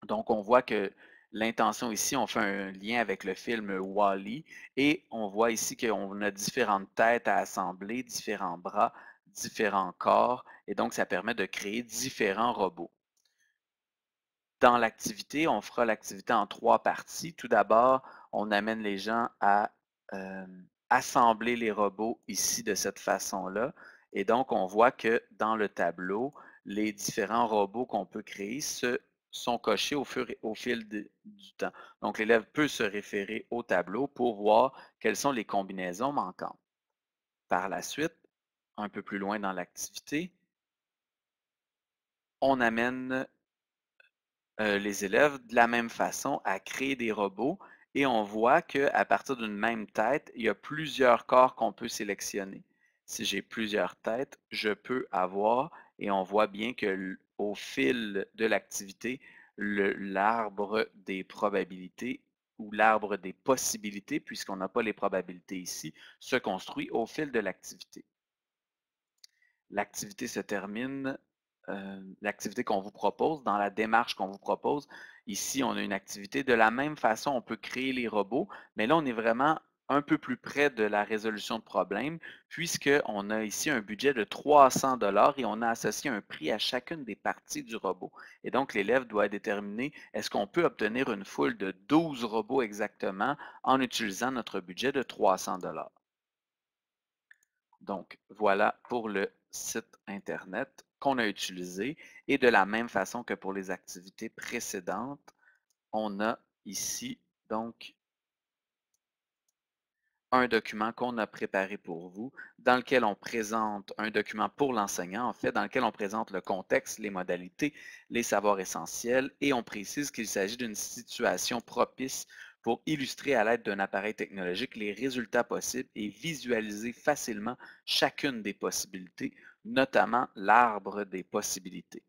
S2: Donc, on voit que l'intention ici, on fait un lien avec le film Wally et on voit ici qu'on a différentes têtes à assembler, différents bras, différents corps et donc ça permet de créer différents robots. Dans l'activité, on fera l'activité en trois parties. Tout d'abord, on amène les gens à assembler les robots ici de cette façon-là. Et donc, on voit que dans le tableau, les différents robots qu'on peut créer se, sont cochés au, au fil du temps. Donc, l'élève peut se référer au tableau pour voir quelles sont les combinaisons manquantes. Par la suite, un peu plus loin dans l'activité, on amène les élèves de la même façon à créer des robots et on voit qu'à partir d'une même tête, il y a plusieurs corps qu'on peut sélectionner. Si j'ai plusieurs têtes, je peux avoir, et on voit bien que au fil de l'activité, l'arbre des probabilités ou l'arbre des possibilités, puisqu'on n'a pas les probabilités ici, se construit au fil de l'activité. L'activité se termine l'activité qu'on vous propose, dans la démarche qu'on vous propose. Ici, on a une activité. De la même façon, on peut créer les robots, mais là, on est vraiment un peu plus près de la résolution de problème, puisqu'on a ici un budget de 300 dollars et on a associé un prix à chacune des parties du robot. Et donc, l'élève doit déterminer est-ce qu'on peut obtenir une foule de 12 robots exactement en utilisant notre budget de 300 dollars? Donc, voilà pour le site Internet qu'on a utilisé. Et de la même façon que pour les activités précédentes, on a ici donc un document qu'on a préparé pour vous, dans lequel on présente un document pour l'enseignant, en fait, dans lequel on présente le contexte, les modalités, les savoirs essentiels, et on précise qu'il s'agit d'une situation propice pour illustrer à l'aide d'un appareil technologique les résultats possibles et visualiser facilement chacune des possibilités, notamment l'arbre des possibilités.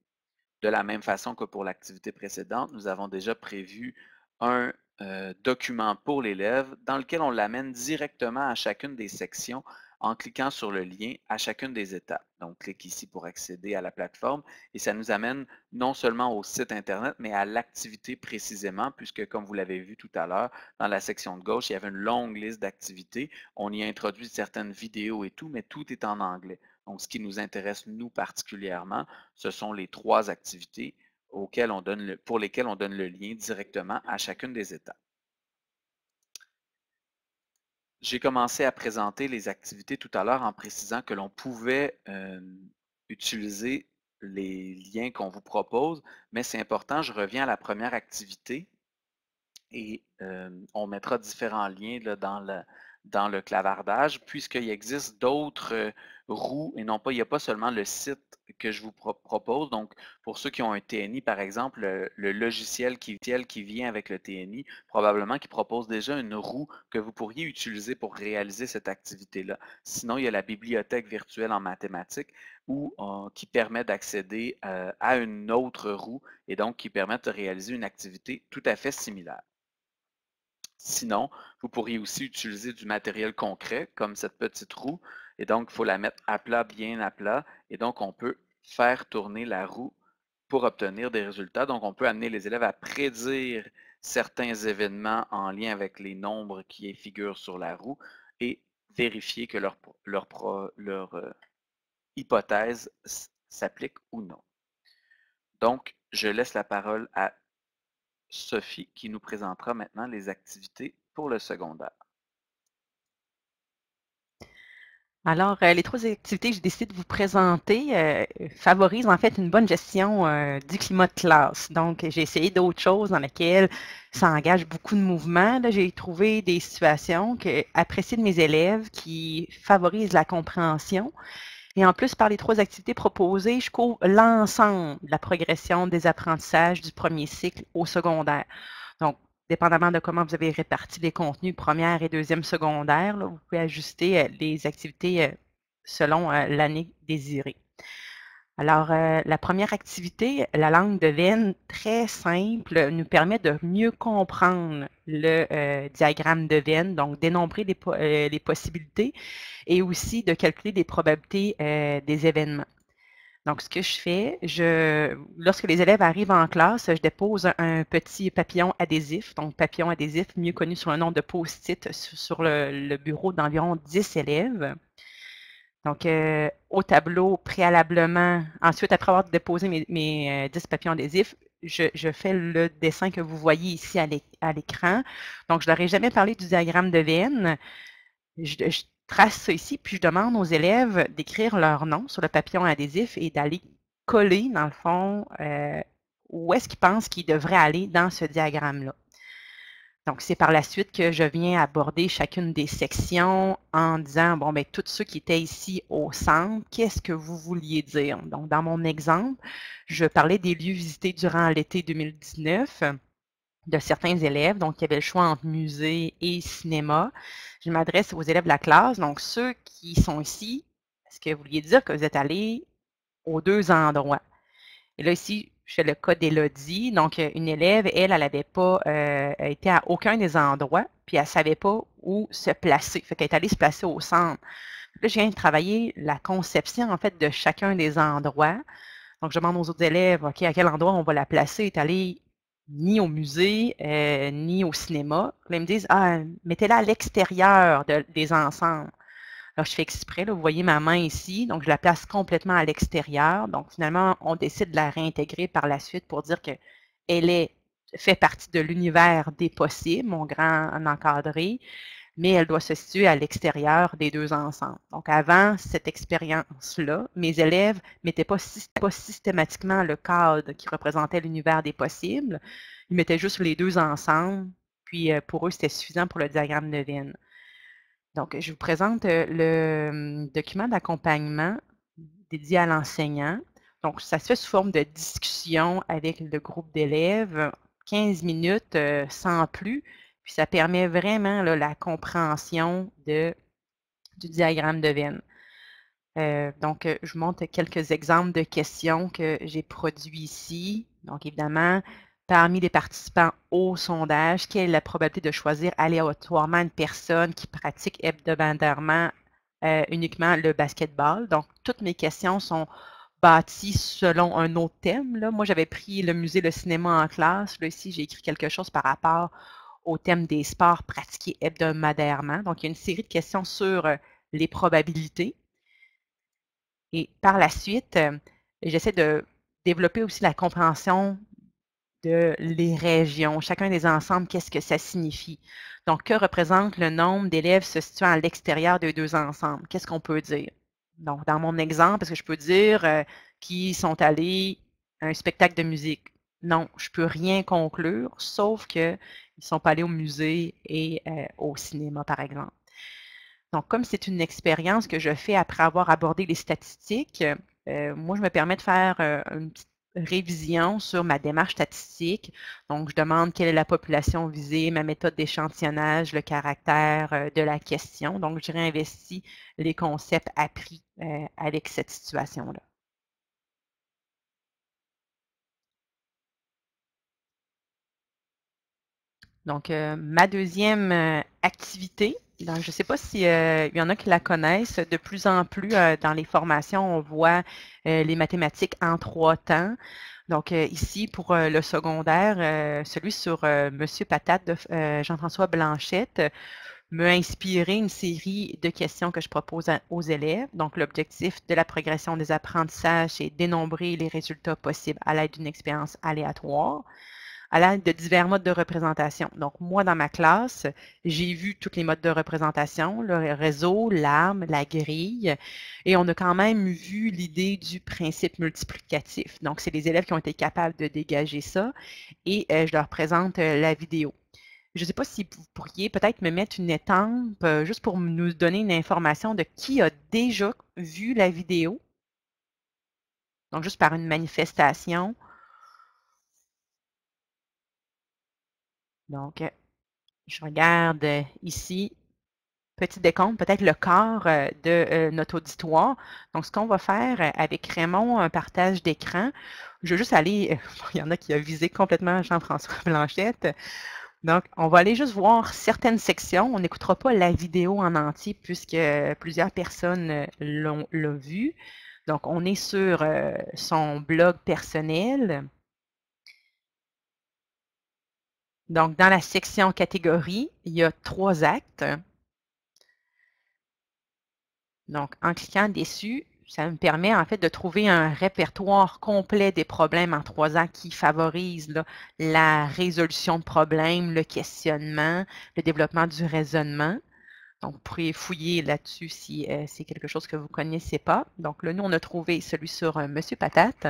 S2: De la même façon que pour l'activité précédente, nous avons déjà prévu un euh, document pour l'élève dans lequel on l'amène directement à chacune des sections en cliquant sur le lien à chacune des étapes. Donc, clique ici pour accéder à la plateforme et ça nous amène non seulement au site Internet, mais à l'activité précisément, puisque comme vous l'avez vu tout à l'heure, dans la section de gauche, il y avait une longue liste d'activités. On y introduit certaines vidéos et tout, mais tout est en anglais. Donc, ce qui nous intéresse, nous particulièrement, ce sont les trois activités donne pour lesquels on donne le lien directement à chacune des étapes. J'ai commencé à présenter les activités tout à l'heure en précisant que l'on pouvait utiliser les liens qu'on vous propose, mais c'est important, je reviens à la première activité et on mettra différents liens dans, le, clavardage, puisqu'il existe d'autres roues et non pas, il n'y a pas seulement le site que je vous propose. Donc, pour ceux qui ont un TNI, par exemple, le, logiciel qui, vient avec le TNI, probablement qui propose déjà une roue que vous pourriez utiliser pour réaliser cette activité-là. Sinon, il y a la bibliothèque virtuelle en mathématiques ou euh, qui permet d'accéder euh, à une autre roue et donc qui permet de réaliser une activité tout à fait similaire. Sinon, vous pourriez aussi utiliser du matériel concret, comme cette petite roue, et donc il faut la mettre à plat, bien à plat, et donc on peut faire tourner la roue pour obtenir des résultats. Donc on peut amener les élèves à prédire certains événements en lien avec les nombres qui figurent sur la roue et vérifier que leur, euh, hypothèse s'applique ou non. Donc, je laisse la parole à Sophie qui nous présentera maintenant les activités pour le secondaire.
S3: Alors, euh, les trois activités que j'ai décidé de vous présenter euh, favorisent en fait une bonne gestion euh, du climat de classe. Donc, j'ai essayé d'autres choses dans lesquelles ça beaucoup de mouvements. J'ai trouvé des situations que, appréciées de mes élèves qui favorisent la compréhension et en plus, par les trois activités proposées, je couvre l'ensemble de la progression des apprentissages du premier cycle au secondaire. Donc, dépendamment de comment vous avez réparti les contenus première et deuxième secondaire, vous pouvez ajuster euh, les activités euh, selon euh, l'année désirée. Alors, la première activité, la langue de Venn, très simple, nous permet de mieux comprendre le diagramme de Venn, donc dénombrer les possibilités et aussi de calculer les probabilités des événements. Donc, ce que je fais, je, lorsque les élèves arrivent en classe, je dépose un petit papillon adhésif, donc papillon adhésif, mieux connu sous le nom de post-it, sur le, bureau d'environ 10 élèves. Donc, euh, au tableau, préalablement, ensuite, après avoir déposé mes, 10 euh, papillons adhésifs, je, fais le dessin que vous voyez ici à l'écran. Donc, je n'aurais jamais parlé du diagramme de Venn. Trace ça ici, puis je demande aux élèves d'écrire leur nom sur le papillon adhésif et d'aller coller, dans le fond, euh, où est-ce qu'ils pensent qu'ils devraient aller dans ce diagramme-là. Donc, c'est par la suite que je viens aborder chacune des sections en disant, bon, bien, tous ceux qui étaient ici au centre, qu'est-ce que vous vouliez dire? Donc, dans mon exemple, je parlais des lieux visités durant l'été 2019 de certains élèves, donc il y avait le choix entre musée et cinéma. Je m'adresse aux élèves de la classe, donc ceux qui sont ici, est-ce que vous vouliez dire que vous êtes allés aux deux endroits? Et là, ici, je fais le cas d'Élodie. Donc, une élève, elle, elle n'avait pas euh, été à aucun des endroits, puis elle ne savait pas où se placer. Fait qu'elle est allée se placer au centre. Là, je viens de travailler la conception, en fait, de chacun des endroits. Donc, je demande aux autres élèves, OK, à quel endroit on va la placer? est ni au musée, euh, ni au cinéma. Ils me disent, ah, mettez-la à l'extérieur des ensembles. Alors, je fais exprès, là, vous voyez ma main ici, donc je la place complètement à l'extérieur. Donc, finalement, on décide de la réintégrer par la suite pour dire qu'elle fait partie de l'univers des possibles, mon grand encadré, mais elle doit se situer à l'extérieur des deux ensembles. Donc, avant cette expérience-là, mes élèves ne mettaient pas, pas, systématiquement le cadre qui représentait l'univers des possibles, ils mettaient juste les deux ensemble, puis euh, pour eux, c'était suffisant pour le diagramme de Venn. Donc, je vous présente euh, le hum, document d'accompagnement dédié à l'enseignant. Donc, ça se fait sous forme de discussion avec le groupe d'élèves, 15 minutes euh, sans plus, puis ça permet vraiment la compréhension de, du diagramme de Venn. Euh, donc, je vous montre quelques exemples de questions que j'ai produits ici. Donc, évidemment, parmi les participants au sondage, quelle est la probabilité de choisir aléatoirement une personne qui pratique hebdomadairement euh, uniquement le basketball? Donc, toutes mes questions sont bâties selon un autre thème. Moi, j'avais pris le musée, le cinéma en classe. Là, ici, j'ai écrit quelque chose par rapport au thème des sports pratiqués hebdomadairement. Donc, il y a une série de questions sur euh, les probabilités. Et par la suite, euh, j'essaie de développer aussi la compréhension de les régions, chacun des ensembles, qu'est-ce que ça signifie. Donc, que représente le nombre d'élèves se situant à l'extérieur des deux ensembles? Qu'est-ce qu'on peut dire? Donc, dans mon exemple, est-ce que je peux dire euh, qu'ils sont allés à un spectacle de musique? Non, je peux rien conclure, sauf qu'ils ne sont pas allés au musée et au cinéma, par exemple. Donc, comme c'est une expérience que je fais après avoir abordé les statistiques, euh, moi, je me permets de faire une petite révision sur ma démarche statistique. Donc, je demande quelle est la population visée, ma méthode d'échantillonnage, le caractère de la question. Donc, je réinvestis les concepts appris avec cette situation-là. Donc, euh, ma deuxième activité, je ne sais pas s'il y en a qui la connaissent. De plus en plus, dans les formations, on voit les mathématiques en trois temps. Donc, ici, pour le secondaire, celui sur Monsieur Patate de Jean-François Blanchette m'a inspiré une série de questions que je propose aux élèves. Donc, l'objectif de la progression des apprentissages, c'est dénombrer les résultats possibles à l'aide d'une expérience aléatoire à l'aide de divers modes de représentation. Donc, moi, dans ma classe, j'ai vu tous les modes de représentation, le réseau, l'arme, la grille, et on a quand même vu l'idée du principe multiplicatif. Donc, c'est les élèves qui ont été capables de dégager ça, et euh, je leur présente euh, la vidéo. Je ne sais pas si vous pourriez peut-être me mettre une étampe euh, juste pour nous donner une information de qui a déjà vu la vidéo. Donc, juste par une manifestation. Donc, je regarde ici, petit décompte, peut-être le corps de notre auditoire. Donc, ce qu'on va faire avec Raymond, un partage d'écran, je vais juste aller, il y en a qui a visé complètement Jean-François Blanchette. Donc, on va aller juste voir certaines sections. On n'écoutera pas la vidéo en entier puisque plusieurs personnes l'ont vu. Donc, on est sur son blog personnel. Donc, dans la section catégorie, il y a trois actes. Donc, en cliquant dessus, ça me permet en fait de trouver un répertoire complet des problèmes en trois actes qui favorise la résolution de problèmes, le questionnement, le développement du raisonnement. Donc, vous pourriez fouiller là-dessus si euh, c'est quelque chose que vous ne connaissez pas. Donc là, nous, on a trouvé celui sur euh, Monsieur Patate.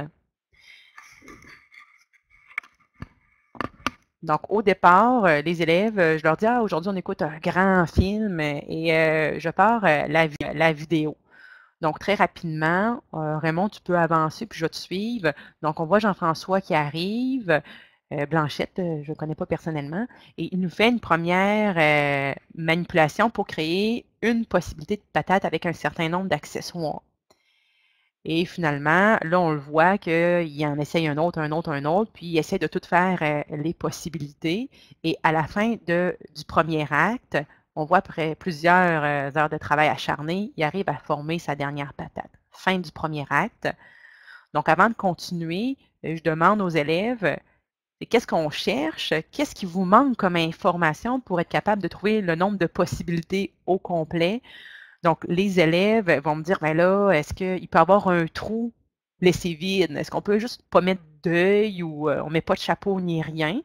S3: Donc, au départ, euh, les élèves, euh, je leur dis, ah, aujourd'hui, on écoute un grand film et euh, je pars la, la, vidéo. Donc, très rapidement, Raymond, tu peux avancer, puis je vais te suivre. Donc, on voit Jean-François qui arrive, Blanchette, je ne connais pas personnellement, et il nous fait une première manipulation pour créer une possibilité de patate avec un certain nombre d'accessoires. Et finalement, là, on le voit qu'il en essaye un autre, un autre, un autre, puis il essaie de tout faire euh, les possibilités. Et à la fin du premier acte, on voit après plusieurs euh, heures de travail acharné, il arrive à former sa dernière patate. Fin du premier acte. Donc, avant de continuer, je demande aux élèves qu'est-ce qu'on cherche, qu'est-ce qui vous manque comme information pour être capable de trouver le nombre de possibilités au complet? Donc, les élèves vont me dire, ben là, est-ce qu'il peut y avoir un trou laissé vide? Est-ce qu'on peut juste pas mettre d'œil ou on ne met pas de chapeau ni rien?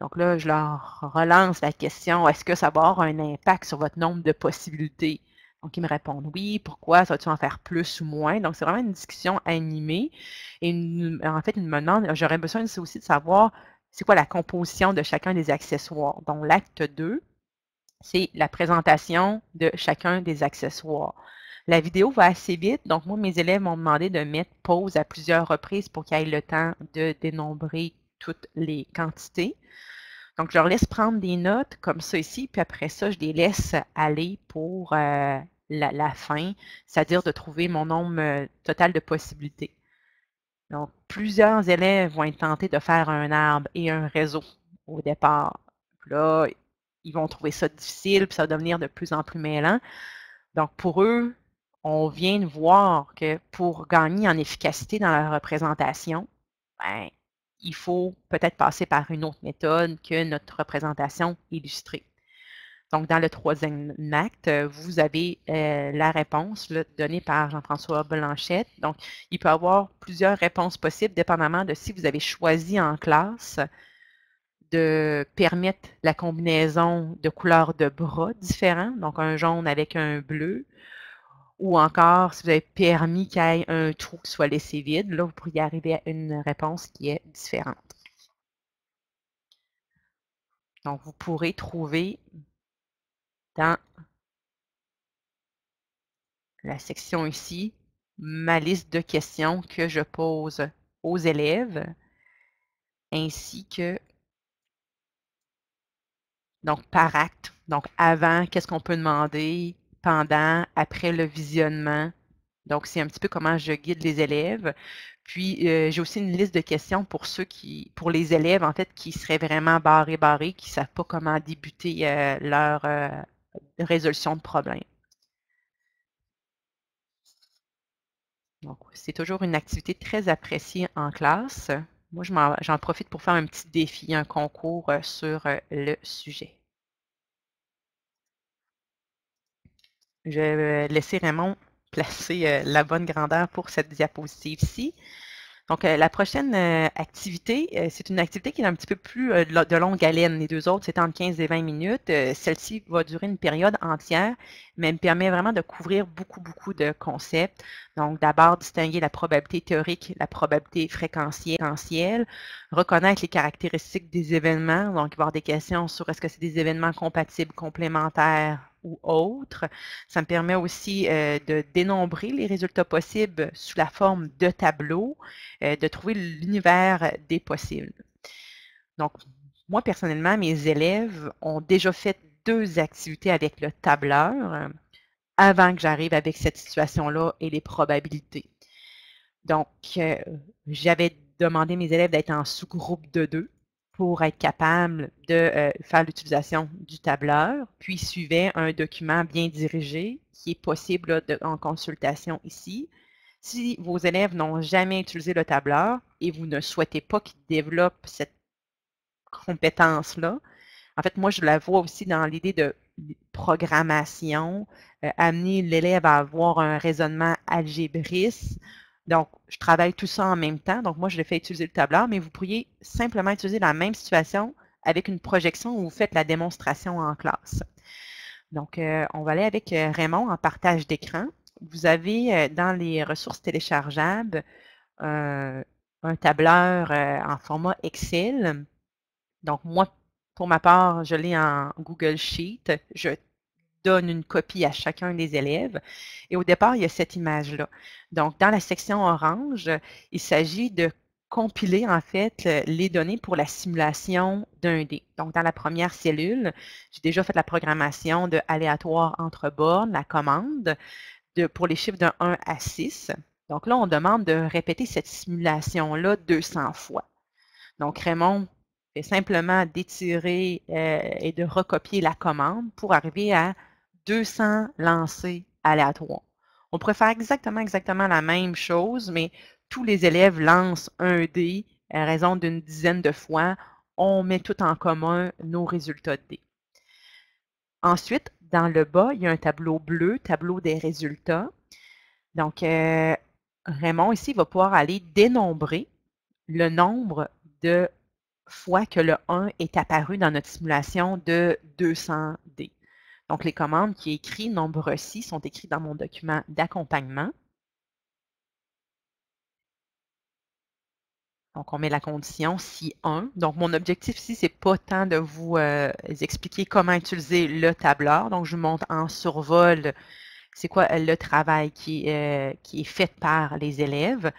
S3: Donc là, je leur relance la question, est-ce que ça va avoir un impact sur votre nombre de possibilités? Donc, ils me répondent oui, pourquoi, ça va-tu en faire plus ou moins? Donc, c'est vraiment une discussion animée. Et en fait, ils me demandent, j'aurais besoin aussi de savoir c'est quoi la composition de chacun des accessoires? Donc, l'acte 2, c'est la présentation de chacun des accessoires. La vidéo va assez vite, donc moi, mes élèves m'ont demandé de mettre pause à plusieurs reprises pour qu'ils aient le temps de dénombrer toutes les quantités. Donc, je leur laisse prendre des notes comme ça ici, puis après ça, je les laisse aller pour euh, la, fin, c'est-à-dire de trouver mon nombre euh, total de possibilités. Donc, plusieurs élèves vont être tentés de faire un arbre et un réseau au départ. Ils vont trouver ça difficile, puis ça va devenir de plus en plus mêlant. Donc, pour eux, on vient de voir que pour gagner en efficacité dans la représentation, ben, il faut peut-être passer par une autre méthode que notre représentation illustrée. Donc, dans le troisième acte, vous avez euh, la réponse donnée par Jean-François Blanchette. Donc, il peut y avoir plusieurs réponses possibles, dépendamment de si vous avez choisi en classe de permettre la combinaison de couleurs de bras différents, donc un jaune avec un bleu, ou encore si vous avez permis qu'il y ait un trou qui soit laissé vide, là, vous pourriez arriver à une réponse qui est différente. Donc, vous pourrez trouver dans la section ici ma liste de questions que je pose aux élèves ainsi que donc par acte. Donc avant, qu'est-ce qu'on peut demander? pendant, après le visionnement. Donc, c'est un petit peu comment je guide les élèves. Puis, euh, j'ai aussi une liste de questions pour ceux qui, pour les élèves, en fait, qui seraient vraiment barrés, barrés, qui ne savent pas comment débuter euh, leur euh, résolution de problème. Donc, c'est toujours une activité très appréciée en classe. Moi, j'en profite pour faire un petit défi, un concours sur le sujet. Je vais laisser Raymond placer euh, la bonne grandeur pour cette diapositive-ci. Donc, euh, la prochaine euh, activité, c'est une activité qui est un petit peu plus de longue haleine. Les deux autres, c'est entre 15 et 20 minutes. Celle-ci va durer une période entière, mais elle me permet vraiment de couvrir beaucoup, beaucoup de concepts. Donc, d'abord, distinguer la probabilité théorique, la probabilité fréquentielle, reconnaître les caractéristiques des événements. Donc, il va y avoir des questions sur est-ce que c'est des événements compatibles, complémentaires, ou autres. Ça me permet aussi euh, de dénombrer les résultats possibles sous la forme de tableaux, euh, de trouver l'univers des possibles. Donc, moi, personnellement, mes élèves ont déjà fait deux activités avec le tableur euh, avant que j'arrive avec cette situation-là et les probabilités. Donc, j'avais demandé à mes élèves d'être en sous-groupe de deux pour être capable de euh, faire l'utilisation du tableur, puis suivait un document bien dirigé qui est possible en consultation ici. Si vos élèves n'ont jamais utilisé le tableur et vous ne souhaitez pas qu'ils développent cette compétence-là, en fait, moi, je la vois aussi dans l'idée de programmation, euh, amener l'élève à avoir un raisonnement algébriste donc, je travaille tout ça en même temps. Donc, moi, je le fais utiliser le tableur, mais vous pourriez simplement utiliser la même situation avec une projection où vous faites la démonstration en classe. Donc, euh, on va aller avec euh, Raymond en partage d'écran. Vous avez euh, dans les ressources téléchargeables un tableur en format Excel. Donc, moi, pour ma part, je l'ai en Google Sheet. Je donne une copie à chacun des élèves. Et au départ, il y a cette image-là. Donc, dans la section orange, il s'agit de compiler en fait les données pour la simulation d'un dé. Donc, dans la première cellule, j'ai déjà fait la programmation de aléatoire entre bornes, la commande de, pour les chiffres de 1 à 6. Donc là, on demande de répéter cette simulation-là 200 fois. Donc, Raymond fait simplement d'étirer euh, et de recopier la commande pour arriver à 200 lancers aléatoires. On pourrait faire exactement, exactement la même chose, mais tous les élèves lancent un dé à raison d'une dizaine de fois. On met tout en commun nos résultats de dés. Ensuite, dans le bas, il y a un tableau bleu, tableau des résultats. Donc, euh, Raymond ici va pouvoir aller dénombrer le nombre de fois que le 1 est apparu dans notre simulation de 200D. Donc, les commandes qui écrit nombre ci sont écrites dans mon document d'accompagnement. Donc, on met la condition si 1. Donc, mon objectif ici, ce n'est pas tant de vous euh, expliquer comment utiliser le tableur. Donc, je vous montre en survol c'est quoi le travail qui, euh, qui est fait par les élèves.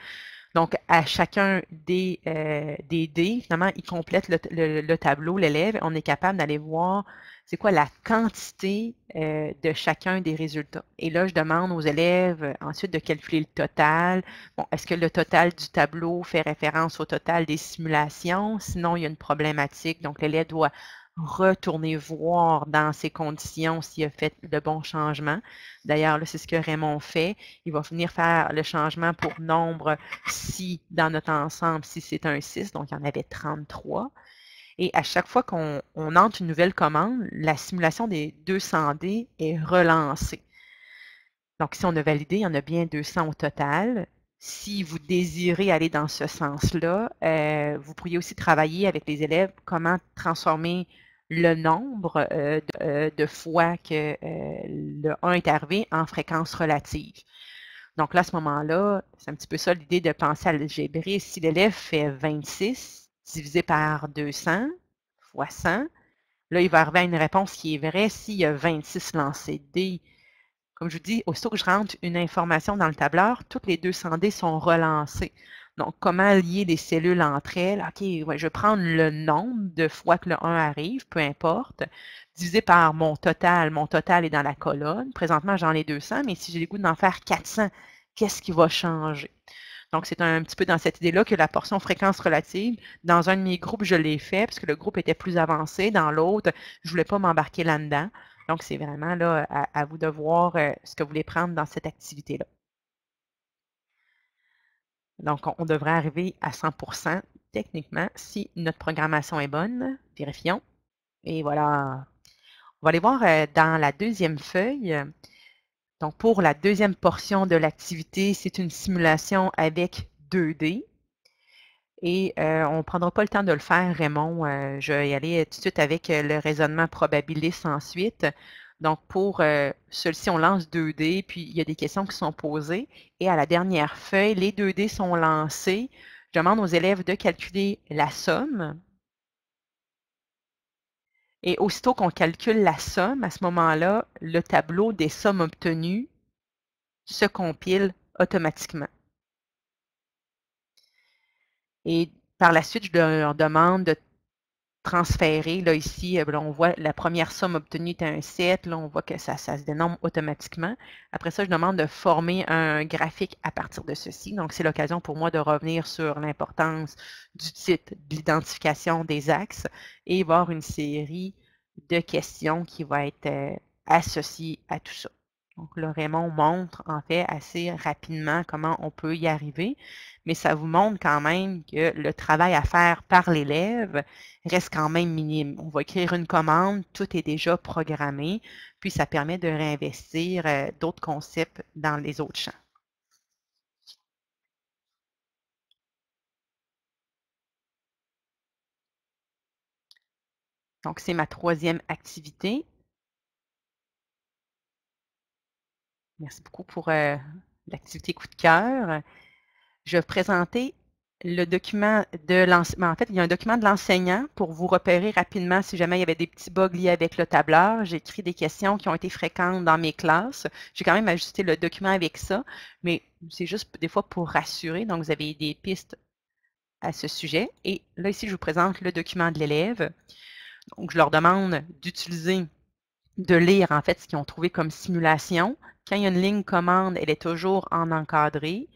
S3: Donc, à chacun des, euh, des dés, finalement, il complète le, tableau, l'élève. On est capable d'aller voir c'est quoi la quantité euh, de chacun des résultats? Et là, je demande aux élèves ensuite de calculer le total. Bon, est-ce que le total du tableau fait référence au total des simulations? Sinon, il y a une problématique. Donc, l'élève doit retourner voir dans ces conditions s'il a fait le bon changement. D'ailleurs, c'est ce que Raymond fait. Il va venir faire le changement pour nombre si dans notre ensemble, si c'est un 6, donc il y en avait 33. Et à chaque fois qu'on entre une nouvelle commande, la simulation des 200D est relancée. Donc, si on a validé, il y en a bien 200 au total. Si vous désirez aller dans ce sens-là, euh, vous pourriez aussi travailler avec les élèves comment transformer le nombre euh, euh, de, fois que le 1 est arrivé en fréquence relative. Donc là, à ce moment-là, c'est un petit peu ça l'idée de penser à l'algébrée. Si l'élève fait 26 divisé par 200 fois 100, là, il va arriver à une réponse qui est vraie s'il y a 26 lancés D. Comme je vous dis, aussitôt que je rentre une information dans le tableur, toutes les 200 D sont relancées. Donc, comment lier les cellules entre elles? OK, ouais, je vais prendre le nombre de fois que le 1 arrive, peu importe, divisé par mon total. Mon total est dans la colonne. Présentement, j'en ai 200, mais si j'ai le goût d'en faire 400, qu'est-ce qui va changer? Donc, c'est un, petit peu dans cette idée-là que la portion fréquence relative, dans un de mes groupes, je l'ai fait parce que le groupe était plus avancé. Dans l'autre, je ne voulais pas m'embarquer là-dedans. Donc, c'est vraiment là à, vous de voir euh, ce que vous voulez prendre dans cette activité-là. Donc, on devrait arriver à 100% techniquement si notre programmation est bonne. Vérifions. Et voilà. On va aller voir euh, dans la deuxième feuille. Donc, pour la deuxième portion de l'activité, c'est une simulation avec 2D. Et euh, on ne prendra pas le temps de le faire, Raymond. Euh, je vais y aller tout de suite avec le raisonnement probabiliste ensuite. Donc, pour euh, celui-ci, on lance 2D, puis il y a des questions qui sont posées. Et à la dernière feuille, les 2D sont lancés. Je demande aux élèves de calculer la somme. Et aussitôt qu'on calcule la somme, à ce moment-là, le tableau des sommes obtenues se compile automatiquement. Et par la suite, je leur demande de transférer. Là, ici, euh, on voit la première somme obtenue est un 7. Là, on voit que ça, ça se dénombre automatiquement. Après ça, je demande de former un graphique à partir de ceci. Donc, c'est l'occasion pour moi de revenir sur l'importance du titre, de l'identification des axes et voir une série de questions qui vont être euh, associées à tout ça. Donc là, Raymond montre en fait assez rapidement comment on peut y arriver, mais ça vous montre quand même que le travail à faire par l'élève reste quand même minime. On va écrire une commande, tout est déjà programmé, puis ça permet de réinvestir euh, d'autres concepts dans les autres champs. Donc, c'est ma troisième activité. Merci beaucoup pour euh, l'activité coup de cœur. Je vais présenter le document de l'enseignant. En fait, il y a un document de l'enseignant pour vous repérer rapidement si jamais il y avait des petits bugs liés avec le tableur. J'ai écrit des questions qui ont été fréquentes dans mes classes. J'ai quand même ajusté le document avec ça, mais c'est juste des fois pour rassurer. Donc, vous avez des pistes à ce sujet. Et là, ici, je vous présente le document de l'élève. Donc, je leur demande d'utiliser, de lire en fait ce qu'ils ont trouvé comme simulation, quand il y a une ligne commande, elle est toujours en encadré.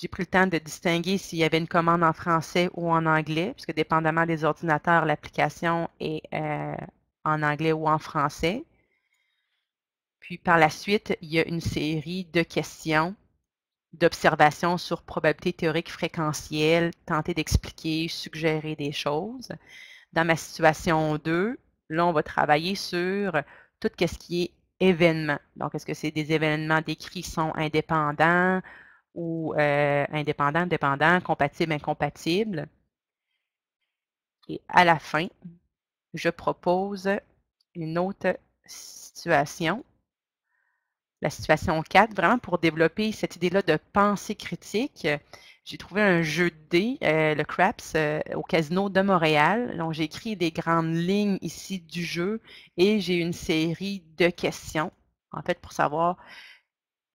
S3: J'ai pris le temps de distinguer s'il y avait une commande en français ou en anglais, puisque dépendamment des ordinateurs, l'application est euh, en anglais ou en français. Puis par la suite, il y a une série de questions d'observation sur probabilité théorique fréquentielle, tenter d'expliquer, suggérer des choses. Dans ma situation 2, là, on va travailler sur tout ce qui est événements. Donc, est-ce que c'est des événements décrits sont indépendants ou euh, indépendants, dépendants, compatibles, incompatibles? Et à la fin, je propose une autre situation la situation 4, vraiment pour développer cette idée-là de pensée critique. J'ai trouvé un jeu de dés, euh, le Craps, euh, au Casino de Montréal. Donc, j'ai écrit des grandes lignes ici du jeu et j'ai une série de questions, en fait, pour savoir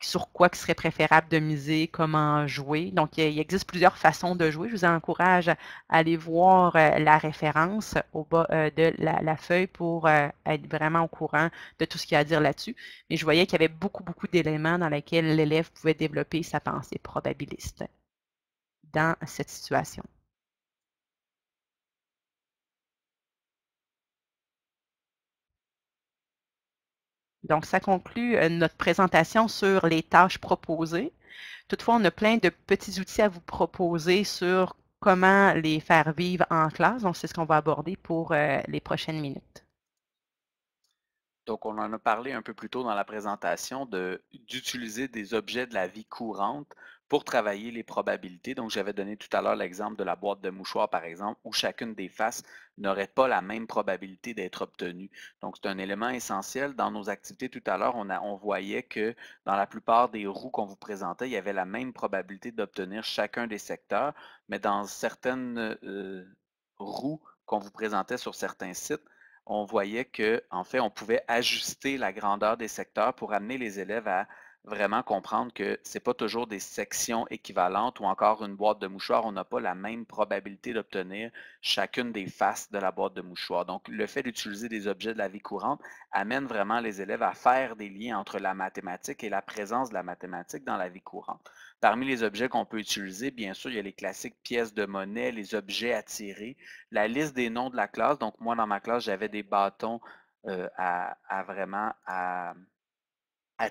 S3: sur quoi il serait préférable de miser, comment jouer. Donc, il, existe plusieurs façons de jouer. Je vous encourage à aller voir euh, la référence au bas euh, de la, feuille pour euh, être vraiment au courant de tout ce qu'il y a à dire là-dessus. Mais je voyais qu'il y avait beaucoup, beaucoup d'éléments dans lesquels l'élève pouvait développer sa pensée probabiliste dans cette situation. Donc, ça conclut euh, notre présentation sur les tâches proposées. Toutefois, on a plein de petits outils à vous proposer sur comment les faire vivre en classe. Donc, c'est ce qu'on va aborder pour euh, les prochaines minutes.
S2: Donc, on en a parlé un peu plus tôt dans la présentation d'utiliser des objets de la vie courante pour travailler les probabilités. Donc, j'avais donné tout à l'heure l'exemple de la boîte de mouchoirs, par exemple, où chacune des faces n'aurait pas la même probabilité d'être obtenue. Donc, c'est un élément essentiel. Dans nos activités tout à l'heure, on, voyait que dans la plupart des roues qu'on vous présentait, il y avait la même probabilité d'obtenir chacun des secteurs, mais dans certaines euh, roues qu'on vous présentait sur certains sites, on voyait que, en fait, on pouvait ajuster la grandeur des secteurs pour amener les élèves à vraiment comprendre que ce n'est pas toujours des sections équivalentes ou encore une boîte de mouchoirs, on n'a pas la même probabilité d'obtenir chacune des faces de la boîte de mouchoirs. Donc, le fait d'utiliser des objets de la vie courante amène vraiment les élèves à faire des liens entre la mathématique et la présence de la mathématique dans la vie courante. Parmi les objets qu'on peut utiliser, bien sûr, il y a les classiques pièces de monnaie, les objets à tirer, la liste des noms de la classe. Donc, moi, dans ma classe, j'avais des bâtons euh, à, à, vraiment à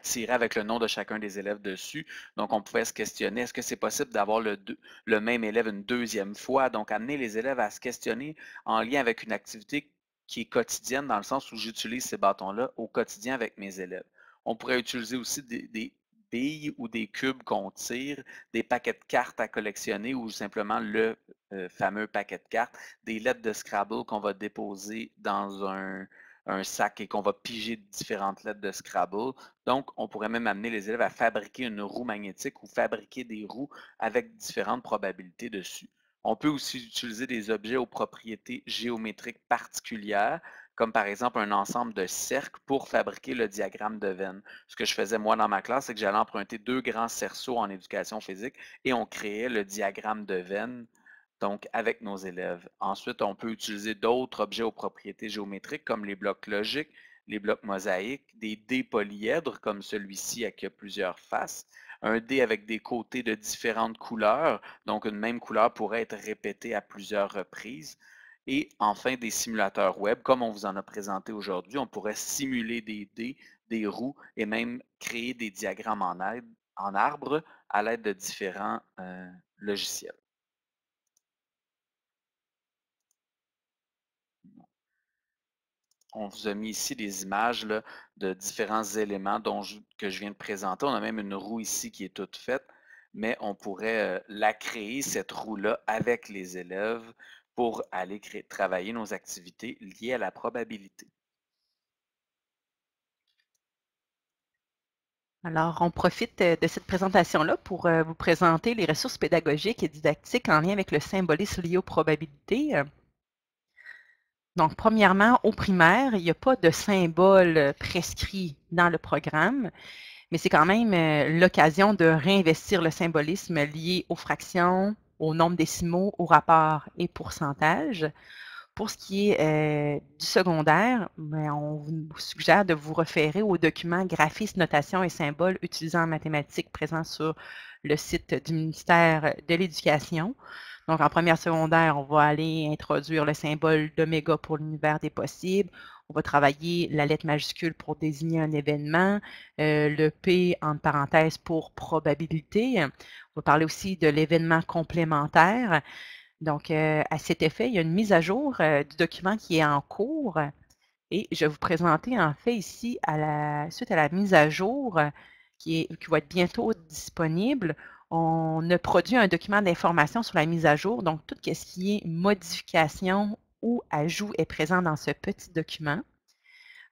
S2: tirer avec le nom de chacun des élèves dessus. Donc, on pouvait se questionner, est-ce que c'est possible d'avoir le, le, même élève une deuxième fois? Donc, amener les élèves à se questionner en lien avec une activité qui est quotidienne, dans le sens où j'utilise ces bâtons-là au quotidien avec mes élèves. On pourrait utiliser aussi des, billes ou des cubes qu'on tire, des paquets de cartes à collectionner ou simplement le euh, fameux paquet de cartes, des lettres de Scrabble qu'on va déposer dans un, un sac et qu'on va piger différentes lettres de Scrabble. Donc, on pourrait même amener les élèves à fabriquer une roue magnétique ou fabriquer des roues avec différentes probabilités dessus. On peut aussi utiliser des objets aux propriétés géométriques particulières, comme par exemple un ensemble de cercles pour fabriquer le diagramme de Venn. Ce que je faisais moi dans ma classe, c'est que j'allais emprunter deux grands cerceaux en éducation physique et on créait le diagramme de Venn donc avec nos élèves. Ensuite, on peut utiliser d'autres objets aux propriétés géométriques comme les blocs logiques, les blocs mosaïques, des dés polyèdres comme celui-ci qui a plusieurs faces, un dé avec des côtés de différentes couleurs, donc une même couleur pourrait être répétée à plusieurs reprises. Et enfin, des simulateurs web, comme on vous en a présenté aujourd'hui, on pourrait simuler des dés, des roues et même créer des diagrammes en, arbre à l'aide de différents euh, logiciels. On vous a mis ici des images de différents éléments que je viens de présenter. On a même une roue ici qui est toute faite, mais on pourrait euh, la créer, cette roue-là, avec les élèves pour aller travailler nos activités liées à la probabilité.
S3: Alors, on profite euh, de cette présentation-là pour euh, vous présenter les ressources pédagogiques et didactiques en lien avec le symbolisme lié aux probabilités. Donc, premièrement, au primaire, il n'y a pas de symbole euh, prescrit dans le programme, mais c'est quand même euh, l'occasion de réinvestir le symbolisme lié aux fractions, au nombre décimaux, au rapport et pourcentage. Pour ce qui est euh, du secondaire, ben, on vous suggère de vous référer au document graphisme, notation et symboles utilisant en mathématiques présent sur le site du ministère de l'Éducation. Donc, en première secondaire, on va aller introduire le symbole d'oméga pour l'univers des possibles. On va travailler la lettre majuscule pour désigner un événement, euh, le P entre parenthèses pour probabilité. On va parler aussi de l'événement complémentaire. Donc, euh, à cet effet, il y a une mise à jour euh, du document qui est en cours. Et je vais vous présenter en fait ici, suite à la mise à jour qui va être bientôt disponible, on a produit un document d'information sur la mise à jour. Donc, tout ce qui est modification ou ajout est présent dans ce petit document.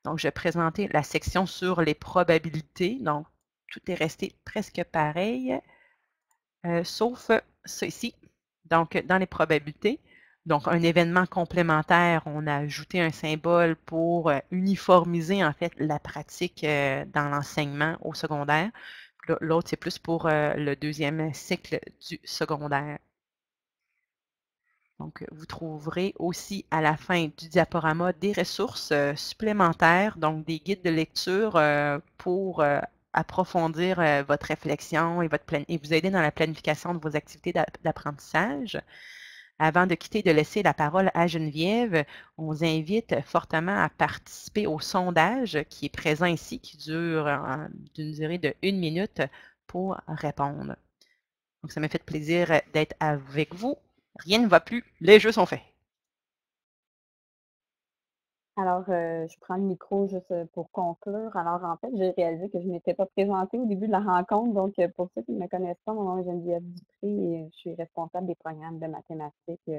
S3: Donc, je vais présenter la section sur les probabilités. Donc, tout est resté presque pareil, euh, sauf ceci. Donc, dans les probabilités, donc un événement complémentaire, on a ajouté un symbole pour euh, uniformiser en fait la pratique euh, dans l'enseignement au secondaire. L'autre, c'est plus pour le deuxième cycle du secondaire. Donc, vous trouverez aussi à la fin du diaporama des ressources supplémentaires, donc des guides de lecture pour approfondir votre réflexion et, votre et vous aider dans la planification de vos activités d'apprentissage. Avant de quitter, de laisser la parole à Geneviève, on vous invite fortement à participer au sondage qui est présent ici, qui dure d'une durée de une minute pour répondre. Donc, ça m'a fait plaisir d'être avec vous. Rien ne va plus, les jeux sont faits.
S1: Alors, euh, je prends le micro juste euh, pour conclure. Alors, en fait, j'ai réalisé que je ne m'étais pas présentée au début de la rencontre. Donc, euh, pour ceux qui ne me connaissent pas, mon nom est Geneviève Dupré et je suis responsable des programmes de mathématiques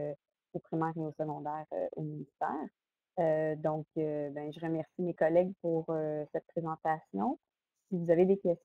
S1: au primaire et au secondaire au ministère. donc, ben, je remercie mes collègues pour cette présentation. Si vous avez des questions,